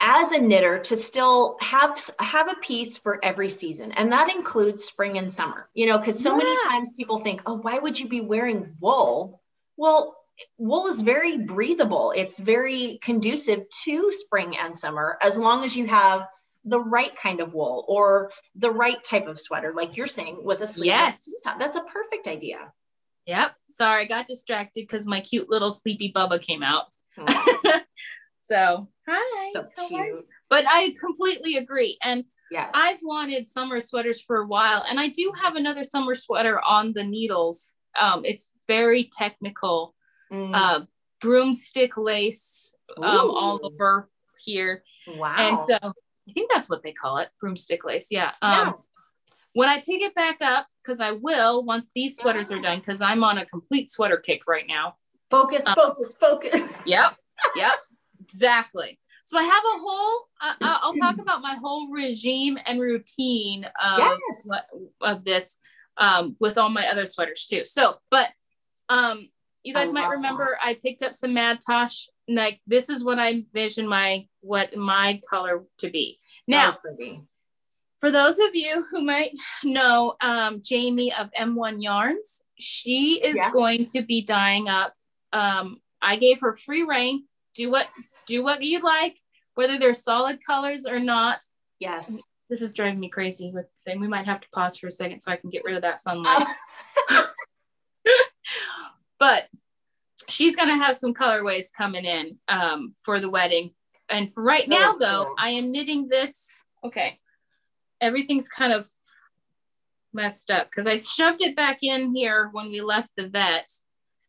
as a knitter to still have have a piece for every season. And that includes spring and summer you know because so yeah. many times people think oh why would you be wearing wool? Well wool is very breathable. It's very conducive to spring and summer as long as you have the right kind of wool or the right type of sweater like you're saying with a sleeveless yes. top. That's a perfect idea. Yep. Sorry i got distracted because my cute little sleepy bubba came out. Hmm. <laughs> So hi. So cute. But I completely agree. And yes. I've wanted summer sweaters for a while. And I do have another summer sweater on the needles. Um, it's very technical. Mm. Uh, broomstick lace um, all over here. Wow. And so I think that's what they call it, broomstick lace. Yeah. Um, yeah. When I pick it back up, because I will once these sweaters are done, because I'm on a complete sweater kick right now. Focus, um, focus, focus. <laughs> Yep. Yep. Exactly. So I have a whole. Uh, uh, I'll talk <clears throat> about my whole regime and routine of yes. of this um, with all my other sweaters too. So, but um, you guys might remember that. I picked up some Mad Tosh. Like this is what I envision my what my color to be. Now, for those of you who might know um, Jamie of M1 Yarns, she is yes. going to be dyeing up. Um, I gave her free reign. Do what do what you like, whether they're solid colors or not. Yes. This is driving me crazy with the thing. We might have to pause for a second so I can get rid of that sunlight. Oh. <laughs> but she's gonna have some colorways coming in um, for the wedding. And for right now, Oh, though, cool. I am knitting this. Okay, everything's kind of messed up because I shoved it back in here when we left the vet.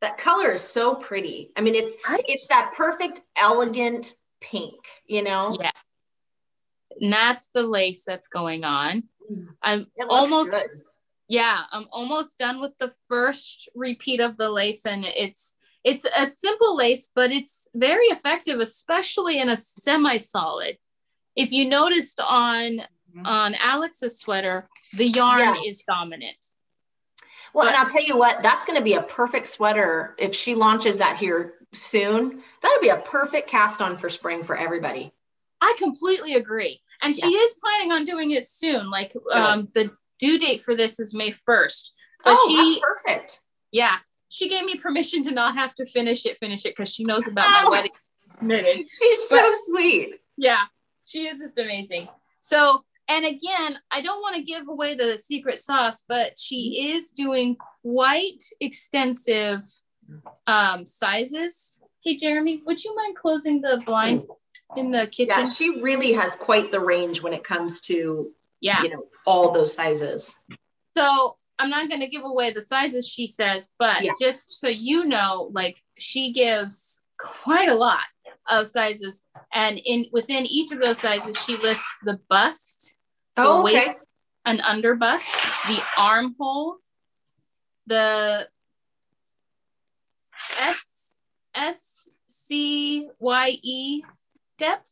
That color is so pretty. I mean, it's Right? it's that perfect, elegant pink, you know? Yes, and that's the lace that's going on. I'm It looks almost good. yeah i'm almost done with the first repeat of the lace and it's it's a simple lace but it's very effective especially in a semi-solid if you noticed on Mhm. on alex's sweater the yarn Yes. is dominant Well, but- and I'll tell you what, that's going to be a perfect sweater if she launches that here soon. That'll be a perfect cast on for spring for everybody. i completely agree and she is planning on doing it soon like um the due date for this is may 1st but oh, she that's perfect. yeah she gave me permission to not have to finish it finish it because she knows about Oh. my wedding <laughs> She's so sweet. yeah she is just amazing so and again i don't want to give away the secret sauce but she is doing quite extensive um sizes hey jeremy would you mind closing the blind in the kitchen Yeah, she really has quite the range when it comes to, yeah you know, all those sizes. so i'm not going to give away the sizes she says but Yeah. just so you know like she gives quite a lot of sizes and in within each of those sizes she lists the bust the Oh, okay. waist and under bust, the armhole, the S S C Y E depth,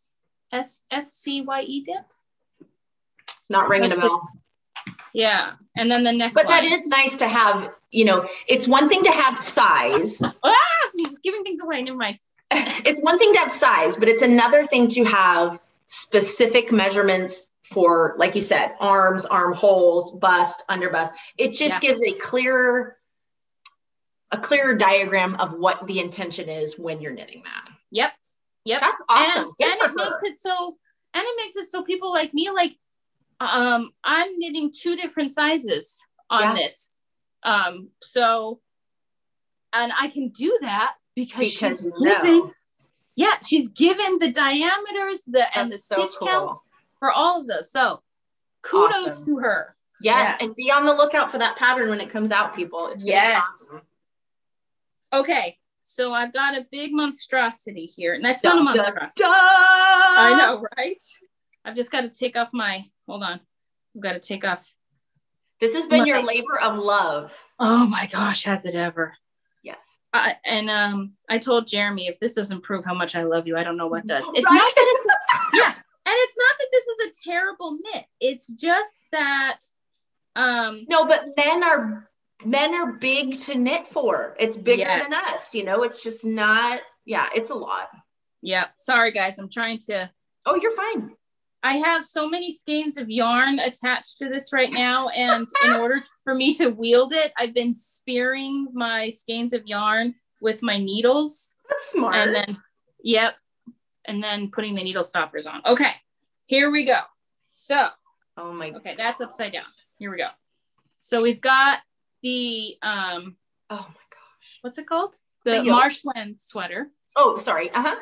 F S C Y E depth. Not ringing a That's the- bell. Yeah, and then the next. But that is nice to have, you know, it's one thing to have size. ah, he's giving things away. Never mind. <laughs> It's one thing to have size, but it's another thing to have specific measurements for, like you said, arms, armholes, bust, under bust. It just Yeah. gives a clearer, a clearer diagram of what the intention is when you're knitting that. Yep, yep. That's awesome. and, and it makes it so and it makes it so people like me like um i'm knitting two different sizes on Yeah. this um so and i can do that because, because she's you given yeah she's given the diameters the and the so stitch cool. counts for all of those so kudos Awesome. to her Yes, Yeah. and be on the lookout for that pattern when it comes out, people. It's Yes. awesome. okay so i've got a big monstrosity here and that's not a Dun, dun, monstrosity dun! I know, right? I've just got to take off my, hold on. I've got to take off. This has been your labor of love. Oh my gosh, has it ever? Yes. I, and um, I told Jeremy, if this doesn't prove how much I love you, I don't know what does. It's Right? not that it's, <laughs> it's not that this is a terrible knit. It's just that, um, No, but men are men are big to knit for. It's bigger Yes. than us, you know. It's just not. Yeah, it's a lot. yeah, sorry guys, I'm trying to, Oh, you're fine. I have so many skeins of yarn attached to this right now. And in <laughs> order for me to wield it, I've been spearing my skeins of yarn with my needles. That's smart. And then, yep. And then putting the needle stoppers on. Okay, here we go. So, oh my. okay, that's upside down. Here we go. So we've got the, um, Oh my gosh. what's it called? The, The marshland sweater. Oh, sorry. Uh huh.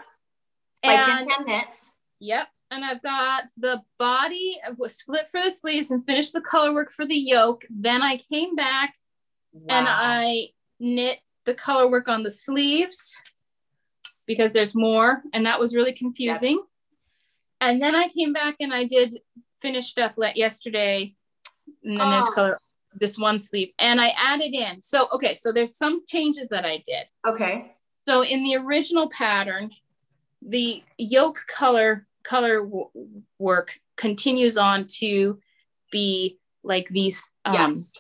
By Tin And, Can Knits. yep. And I've got the body uh, split for the sleeves and finished the color work for the yoke. Then I came back and I knit the color work on the sleeves because there's more, and that was really confusing. And then I came back and I did finished up let yesterday, and then there's Oh. color this one sleeve, and I added in. So okay, so there's some changes that I did. Okay. So in the original pattern, the yoke color color w- work continues on to be like these um, yes.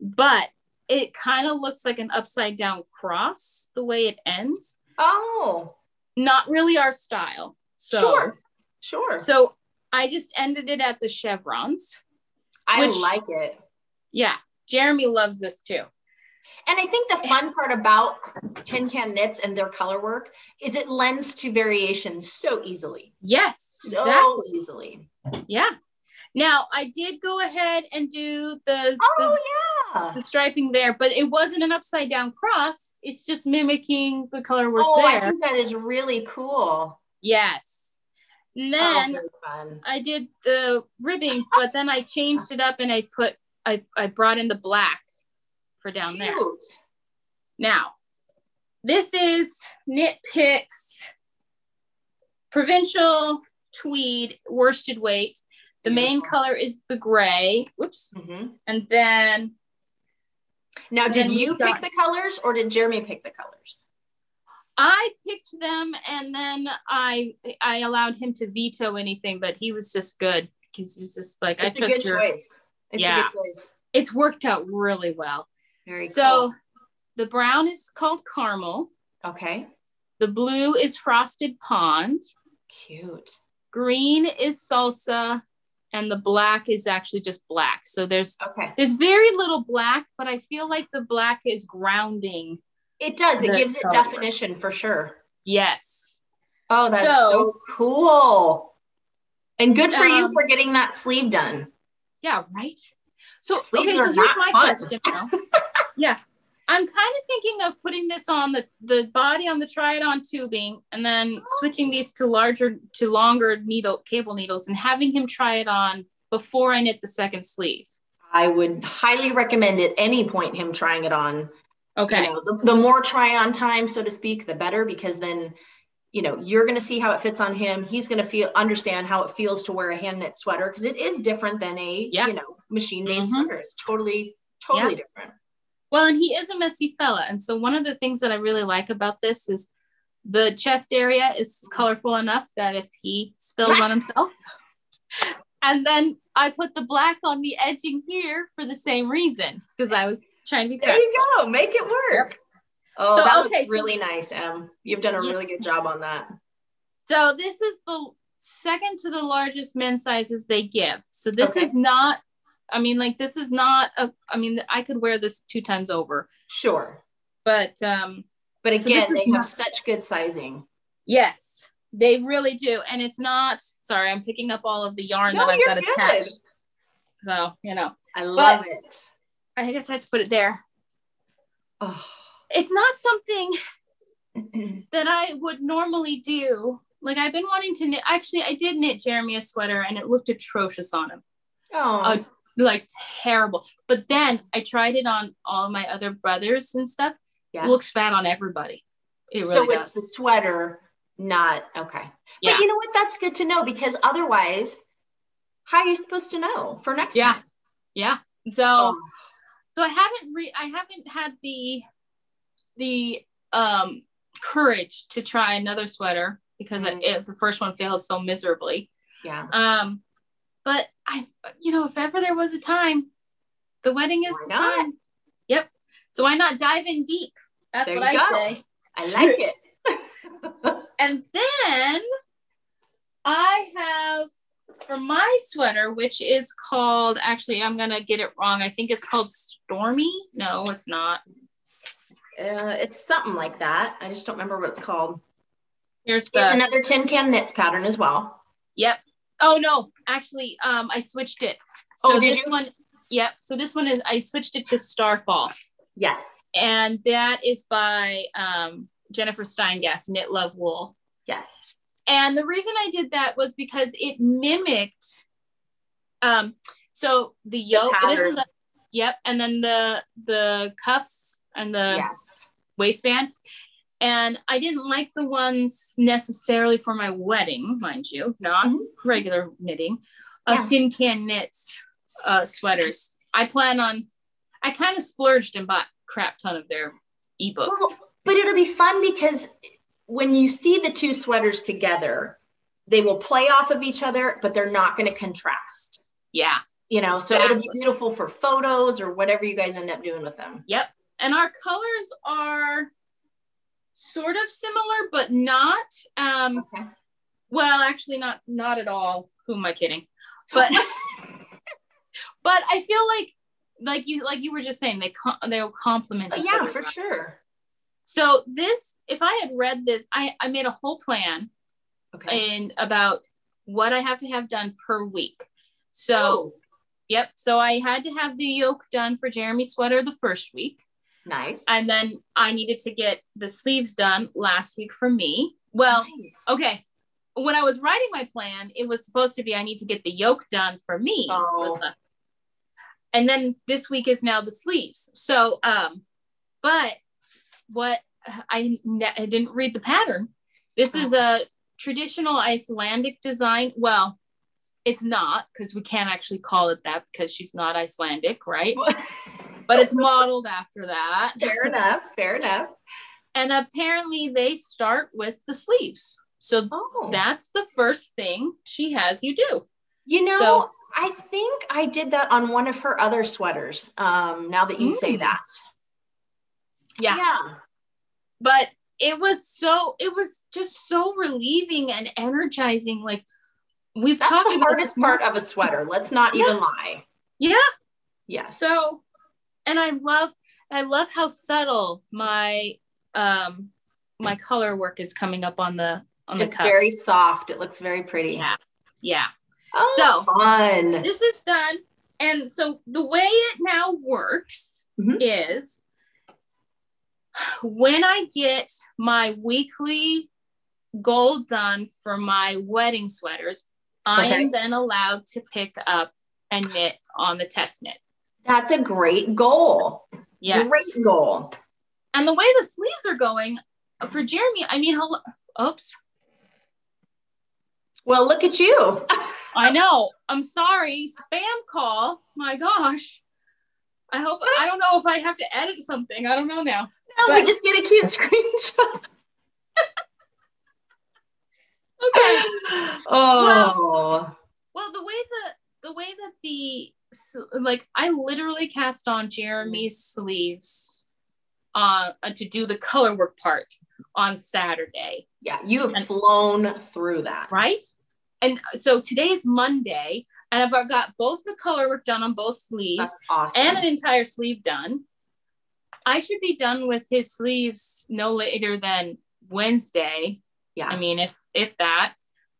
but it kind of looks like an upside down cross the way it ends. Oh, Not really our style. So, sure. Sure. So I just ended it at the chevrons. I which- like it. Yeah, Jeremy loves this too. And I think the fun part about Tin Can Knits and their color work is it lends to variations so easily. Yes, So exactly. easily. Yeah. Now I did go ahead and do the, Oh, the Ah. the striping there, but it wasn't an upside down cross. It's just mimicking the color work Oh, I think that is really cool. Yes. And then. I did the ribbing, but then I changed it up and I put I, I brought in the black for down there. Now, this is Knit Picks provincial tweed worsted weight. The main color is the gray. Whoops. Mhm. And then Now, did Then you pick the colors or did Jeremy pick the colors? I picked them and then I I allowed him to veto anything, but he was just good because he's just like It's I a trust good your choice. It's Yeah. a good choice. it's worked out really well. Very So cool. the brown is called caramel, Okay. the blue is frosted pond, Cute. green is salsa, and the black is actually just black. So there's Okay. there's very little black, but I feel like the black is grounding. It does. It gives it color. definition for sure. Yes. Oh, that's So- so, cool. And good for you Um, for getting that sleeve done. Yeah, right. So Sleeves okay, so are here's not my fun. question now. <laughs> yeah. I'm kind of thinking of putting this on the, the body on the try it on tubing and then switching these to larger to longer needle cable needles and having him try it on before I knit the second sleeve. I would highly recommend at any point him trying it on. Okay. You know, the, the more try on time, so to speak, the better, because then, you know, you're going to see how it fits on him. He's going to feel, understand how it feels to wear a hand knit sweater because it is different than a, Yeah. you know, machine made Mhm. sweater. It's totally, totally different. Well, and he is a messy fella. And so one of the things that I really like about this is the chest area is colorful enough that if he spills on <laughs> himself. And then I put the black on the edging here for the same reason because I was trying to be There you go. Make it work. Oh, So, that okay, looks so- really nice, Em. You've done a Yeah. really good job on that. So this is the second to the largest men's sizes they give. So this Okay. is not, I mean, like this is not a, I mean, I could wear this two times over, Sure. but um, But So again, is they not- have such good sizing. yes, they really do. And it's not, sorry, I'm picking up all of the yarn No, that I've got good. attached. So, you know, I love it. I guess I have to put it there. Oh. It's not something <clears throat> that I would normally do. Like I've been wanting to knit. Actually, I did knit Jeremy a sweater and it looked atrocious on him. oh. Uh, like terrible. But then I tried it on all of my other brothers and stuff. yeah. It looks bad on everybody. It really so does. it's the sweater, not okay. Yeah. But you know what? That's good to know because otherwise, how are you supposed to know for next Yeah. time? yeah. So Oh, so I haven't re I haven't had the the um courage to try another sweater because Mhm. it, the first one failed so miserably. yeah. Um but I you know if ever there was a time the wedding is the not? time. Yep. So why not dive in deep? That's There what I go. say. I like it. <laughs> <laughs> And then I have for my sweater, which is called actually, I'm gonna get it wrong. I think it's called Stormy. No, it's not. Uh, it's something like that. I just don't remember what it's called. Here's the, it's another tin can knits pattern as well. yep. Oh no, actually, um, I switched it. So Oh, did this you? one, yep. So this one is I switched it to Starfall, Yes. and that is by um, Jennifer Steingass, Knit Love Wool. Yes. And the reason I did that was because it mimicked um so the yoke this is a, yep and then the the cuffs and the yes. waistband and I didn't like the ones necessarily for my wedding mind you not Mhm. regular knitting of Yeah. tin can knits uh sweaters I plan on I kind of splurged and bought crap ton of their ebooks Well, but it'll be fun because when you see the two sweaters together, they will play off of each other, but they're not going to contrast. yeah You know, so it'll be beautiful for photos or whatever you guys end up doing with them. Yep. And our colors are sort of similar, but not. Um, Okay. well, actually, not not at all. Who am I kidding? <laughs> But <laughs> but I feel like like you like you were just saying they com- they'll complement each yeah, other. for sure. So this, if I had read this, I I made a whole plan Okay. in about what I have to have done per week. So Oh, Yep. So I had to have the yoke done for Jeremy's sweater the first week. Nice. And then I needed to get the sleeves done last week for me. Well, Nice. okay. When I was writing my plan, it was supposed to be I need to get the yoke done for me. Oh. And then this week is now the sleeves. So, um, but what I, ne- I didn't read the pattern. This is a traditional Icelandic design. Well, it's not because we can't actually call it that because she's not Icelandic, right? <laughs> But it's modeled after that. fair enough. Fair enough. And apparently they start with the sleeves. So Oh, that's the first thing she has you do. you know, so- I think I did that on one of her other sweaters. Um, now that you say Mm. that. Yeah. Yeah. But it was so it was just so relieving and energizing. Like we've That's talked the about hardest part of a sweater. Let's not Yeah. even lie. Yeah. Yeah. So and I love I love how subtle my um my color work is coming up on the on the it's cuffs. very soft. It looks very pretty. Yeah. Yeah. Oh, So- fun. this is done. And so the way it now works Mhm. is when I get my weekly goal done for my wedding sweaters, I Okay. am then allowed to pick up and knit on the test knit. That's a great goal. Yes. Great goal. And the way the sleeves are going for Jeremy, I mean, hello. Oops. Well, look at you. <laughs> I know. I'm sorry. Spam call. My gosh. I hope I don't know if I have to edit something. I don't know now. No, we just get a cute <laughs> screenshot. Okay. Oh. Well, the way that the way that the like I literally cast on Jeremy's sleeves uh to do the color work part on Saturday, yeah, you have And- flown through that. right? And so today is Monday, and I've got both the color work done on both sleeves awesome. and an entire sleeve done. I should be done with his sleeves no later than Wednesday. yeah. I mean, if if that.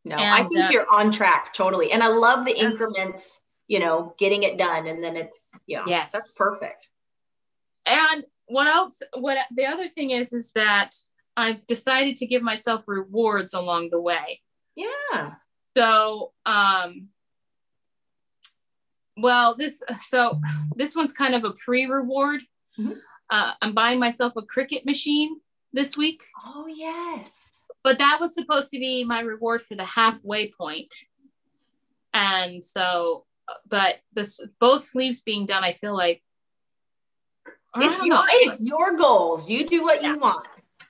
no, I think uh, you're on track totally. And I love the increments, you know, getting it done. And then it's, yeah, Yes. that's perfect. And what else? What the other thing is is that I've decided to give myself rewards along the way. Yeah. So, um, well, this so this one's kind of a pre-reward. Mhm. Uh, I'm buying myself a Cricut machine this week, Oh, yes. but that was supposed to be my reward for the halfway point. And so, but this both sleeves being done, I feel like It's your, know. It's your goals. You do what Yeah. you want.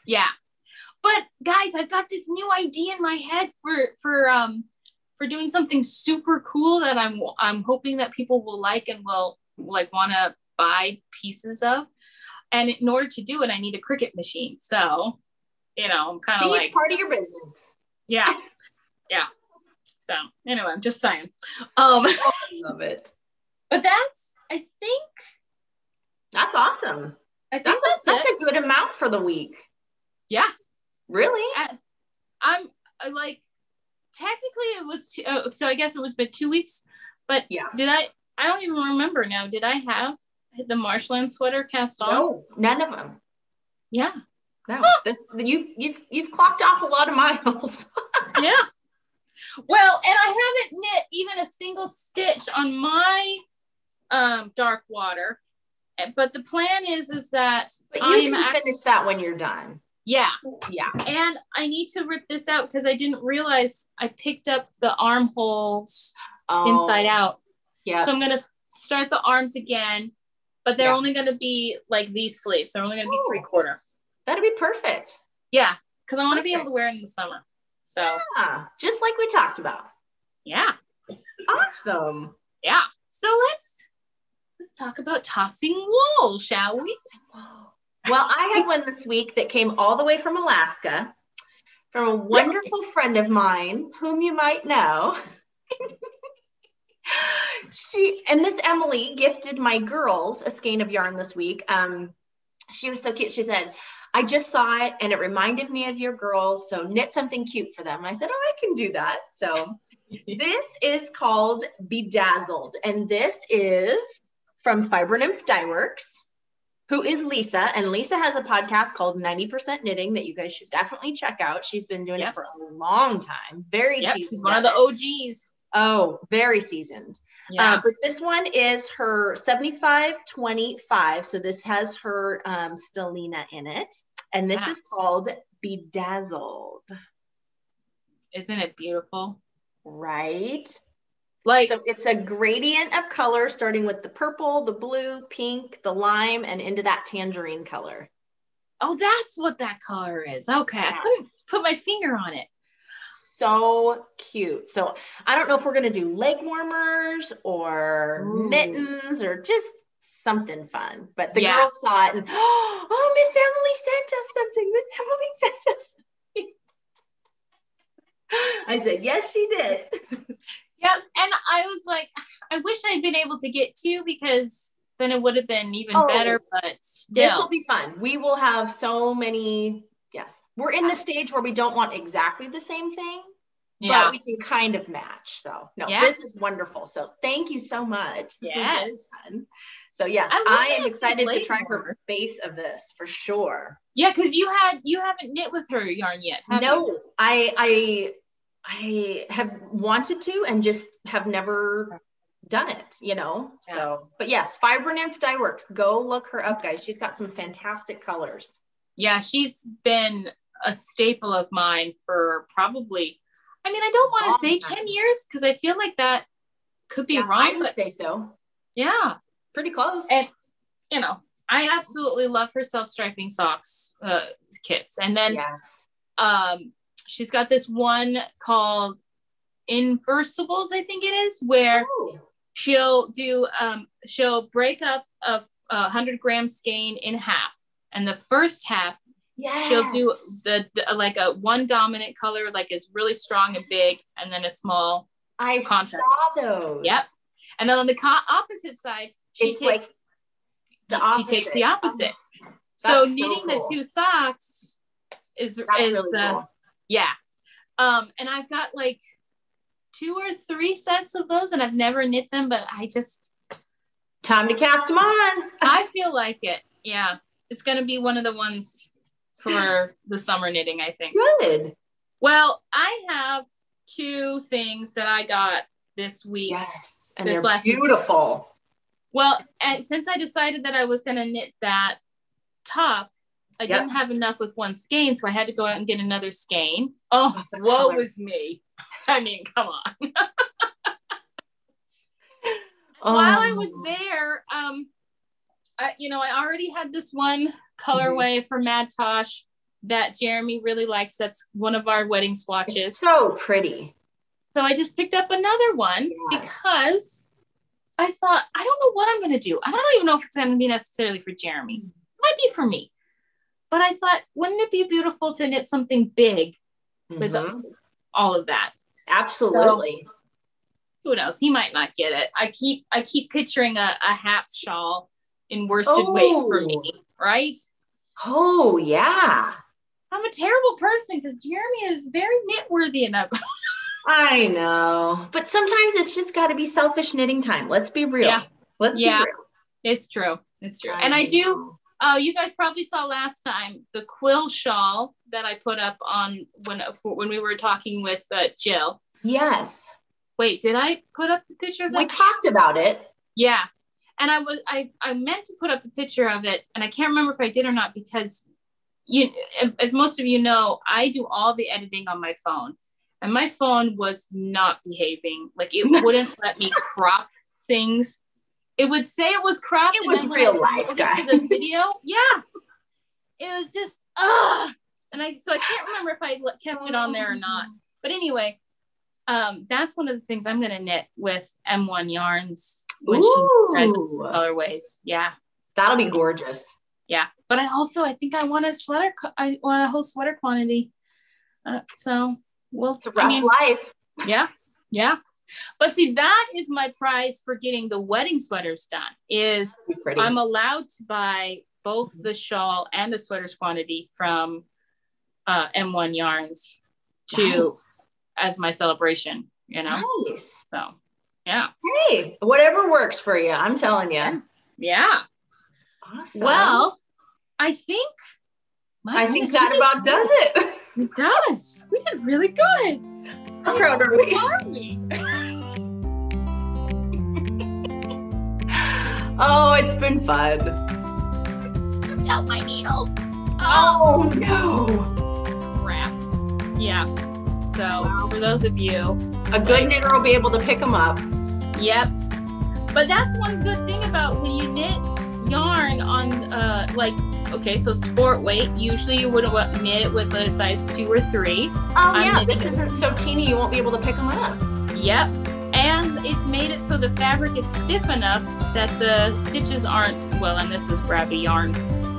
yeah but guys i've got this new idea in my head for for um for doing something super cool that i'm i'm hoping that people will like and will like want to buy pieces of and in order to do it i need a Cricut machine so you know i'm kind of like it's part of your business. yeah yeah so anyway i'm just saying um <laughs> <laughs> Love it. but that's i think That's awesome. i think That's, that's, a, that's a good amount for the week. yeah Really? I'm uh, like technically it was two, oh, so I guess it was but two weeks, but Yeah. did I? I don't even remember now. Did I have the marshland sweater cast on? No, none of them. Yeah, No, this, you've you've you've clocked off a lot of miles. <laughs> yeah. Well, and I haven't knit even a single stitch on my um dark water, but the plan is is that But you am can act- finish that when you're done. yeah, Yeah. and I need to rip this out because I didn't realize I picked up the armholes Oh, inside out. Yeah. So I'm gonna start the arms again, but they're Yeah. only gonna be like these sleeves. They're only gonna be oh. three quarter. That'd be perfect. Yeah, because I want to be able to wear it in the summer. So Yeah. Just like we talked about. yeah, Awesome. yeah. So let's let's talk about tossing wool, shall we? Well, I had one this week that came all the way from Alaska from a wonderful friend of mine whom you might know. <laughs> she and Miss Emily gifted my girls a skein of yarn this week. Um, she was so cute. She said, I just saw it and it reminded me of your girls. So knit something cute for them. And I said, Oh, I can do that. So <laughs> this is called Bedazzled, and this is from Fiber Nymph Dyeworks, who is Lisa. And Lisa has a podcast called 90% Knitting that you guys should definitely check out. She's been doing yep. it for a long time, very yep. She's one of the OGs. Oh, very seasoned. Yeah. Uh, but this one is her 7525. So this has her um, Stellina in it. And this yeah. is called Bedazzled. Isn't it beautiful? Right. Like so it's a gradient of color starting with the purple, the blue, pink, the lime, and into that tangerine color. Oh, that's what that color is. Okay. Yes. I couldn't put my finger on it. So cute. So I don't know if we're gonna do leg warmers or Ooh. mittens or just something fun. But the yeah. girls saw it and <gasps> oh, Miss Emily sent us something. Miss Emily <laughs> sent us something. I said, yes, she did. <laughs> Yep. And I was like, I wish I'd been able to get two because then it would have been even oh, better, but still. This will be fun. We will have so many. Yes. We're in the stage where we don't want exactly the same thing, yeah. but we can kind of match. So, no, yeah. this is wonderful. So, thank you so much. This yes. So yes, I, I am excited to try her base of this for sure. Yeah, because you had you haven't knit with her yarn yet. no, you? I I I have wanted to and just have never done it, you know. Yeah. So, but yes, Fiber Nymph Dye Works. Go look her up, guys. She's got some fantastic colors. Yeah, she's been a staple of mine for probably. I mean, I don't want to say time. ten years because I feel like that could be yeah, wrong. I would say so. Yeah, pretty close. And you know, I absolutely love her self striping socks uh, kits. And then yes. um, she's got this one called Inversibles, I think it is, where Ooh. she'll do um, she'll break up a, a hundred gram skein in half, and the first half Yes. She'll do the, the, like a one dominant color, like is really strong and big, and then a small. I contrast. saw those. Yep. And then on the co- opposite side, she it's takes like the she takes the opposite. so knitting so cool. the two socks is That's is really uh, cool. yeah. Um, and I've got like two or three sets of those, and I've never knit them, but I just time to cast them on. I feel like it. Yeah, it's gonna be one of the ones for the summer knitting. I think. Good. Well, I have two things that I got this week. Yes and this they're beautiful. Week. Well, and since I decided that I was going to knit that top, I yep. didn't have enough with one skein, so I had to go out and get another skein. Oh, woe was me. <laughs> I mean, come on. oh. <laughs> While I was there, um, I, you know, I already had this one colorway mm-hmm. for Mad Tosh that Jeremy really likes. That's one of our wedding swatches. It's so pretty. So I just picked up another one yeah. because I thought, I don't know what I'm going to do. I don't even know if it's going to be necessarily for Jeremy. It might be for me. But I thought, wouldn't it be beautiful to knit something big mm-hmm. with all of that? Absolutely. So, who knows? He might not get it. I keep I keep picturing a, a half shawl in worsted oh. weight for me, oh. Right? Oh yeah. I'm a terrible person because Jeremy is very knit worthy enough. <laughs> I know. But sometimes it's just got to be selfish knitting time. Let's be real. Yeah. Let's yeah. be real. It's true. It's true. I and I do uh, you guys probably saw last time the quill shawl that I put up on when when we were talking with uh, Jill. Yes. Wait, did I put up the picture of that? We talked about it. Yeah. And I was I I meant to put up the picture of it and I can't remember if I did or not because you as most of you know, I do all the editing on my phone and my phone was not behaving. Like it <laughs> wouldn't let me crop things. It would say it was cropped. It was real life, guys. The video, yeah, it was just ah, and I so I can't remember if I kept it on there or not. But anyway, um, that's one of the things I'm gonna knit with M1 yarns when Ooh. she tries colorways. Yeah, that'll be gorgeous. Yeah, but I also I think I want a sweater. I want a whole sweater quantity. Uh, so well, it's a rough I mean, life. Yeah, yeah. But see, that is my prize for getting the wedding sweaters done. Is I'm allowed to buy both the shawl and the sweaters quantity from uh, M1 Yarns to as my celebration. you know? Nice. So, yeah. Hey, whatever works for you. I'm telling you. Yeah. Awesome. Well, I think. my I think that about does it. It does. We did really good. How proud are we? Are we? Oh, it's been fun. Ripped out my needles. Oh no. crap. Yeah. So for those of you, A good knitter will be able to pick them up. Yep. But that's one good thing about when you knit yarn on uh like okay, so sport weight, usually you would knit with a size two or three. Oh I'm yeah, knitting- this isn't so teeny you won't be able to pick them up. Yep. And it's made it so the fabric is stiff enough that the stitches aren't well, and this is grabby yarn.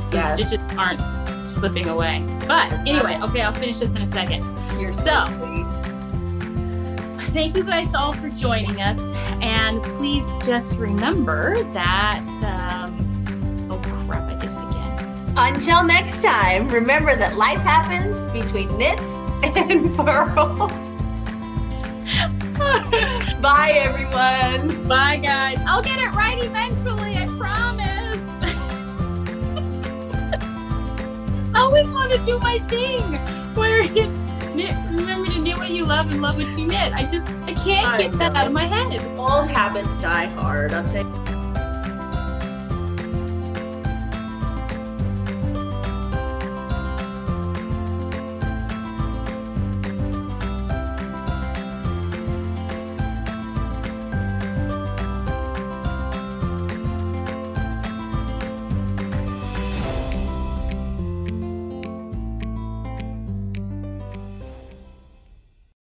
So Yes. the stitches aren't slipping away. But anyway, okay, I'll finish this in a second. You're So- <laughs> Thank you guys all for joining us. And please just remember that um oh crap, I did it again. Until next time, remember that life happens between knits <laughs> and purls. <laughs> Bye everyone. Bye guys. I'll get it right eventually, I promise. I always want to do my thing where it's knit, remember to knit what you love and love what you knit. I just I can't I get that out of my head. All habits die hard. I'll tell you.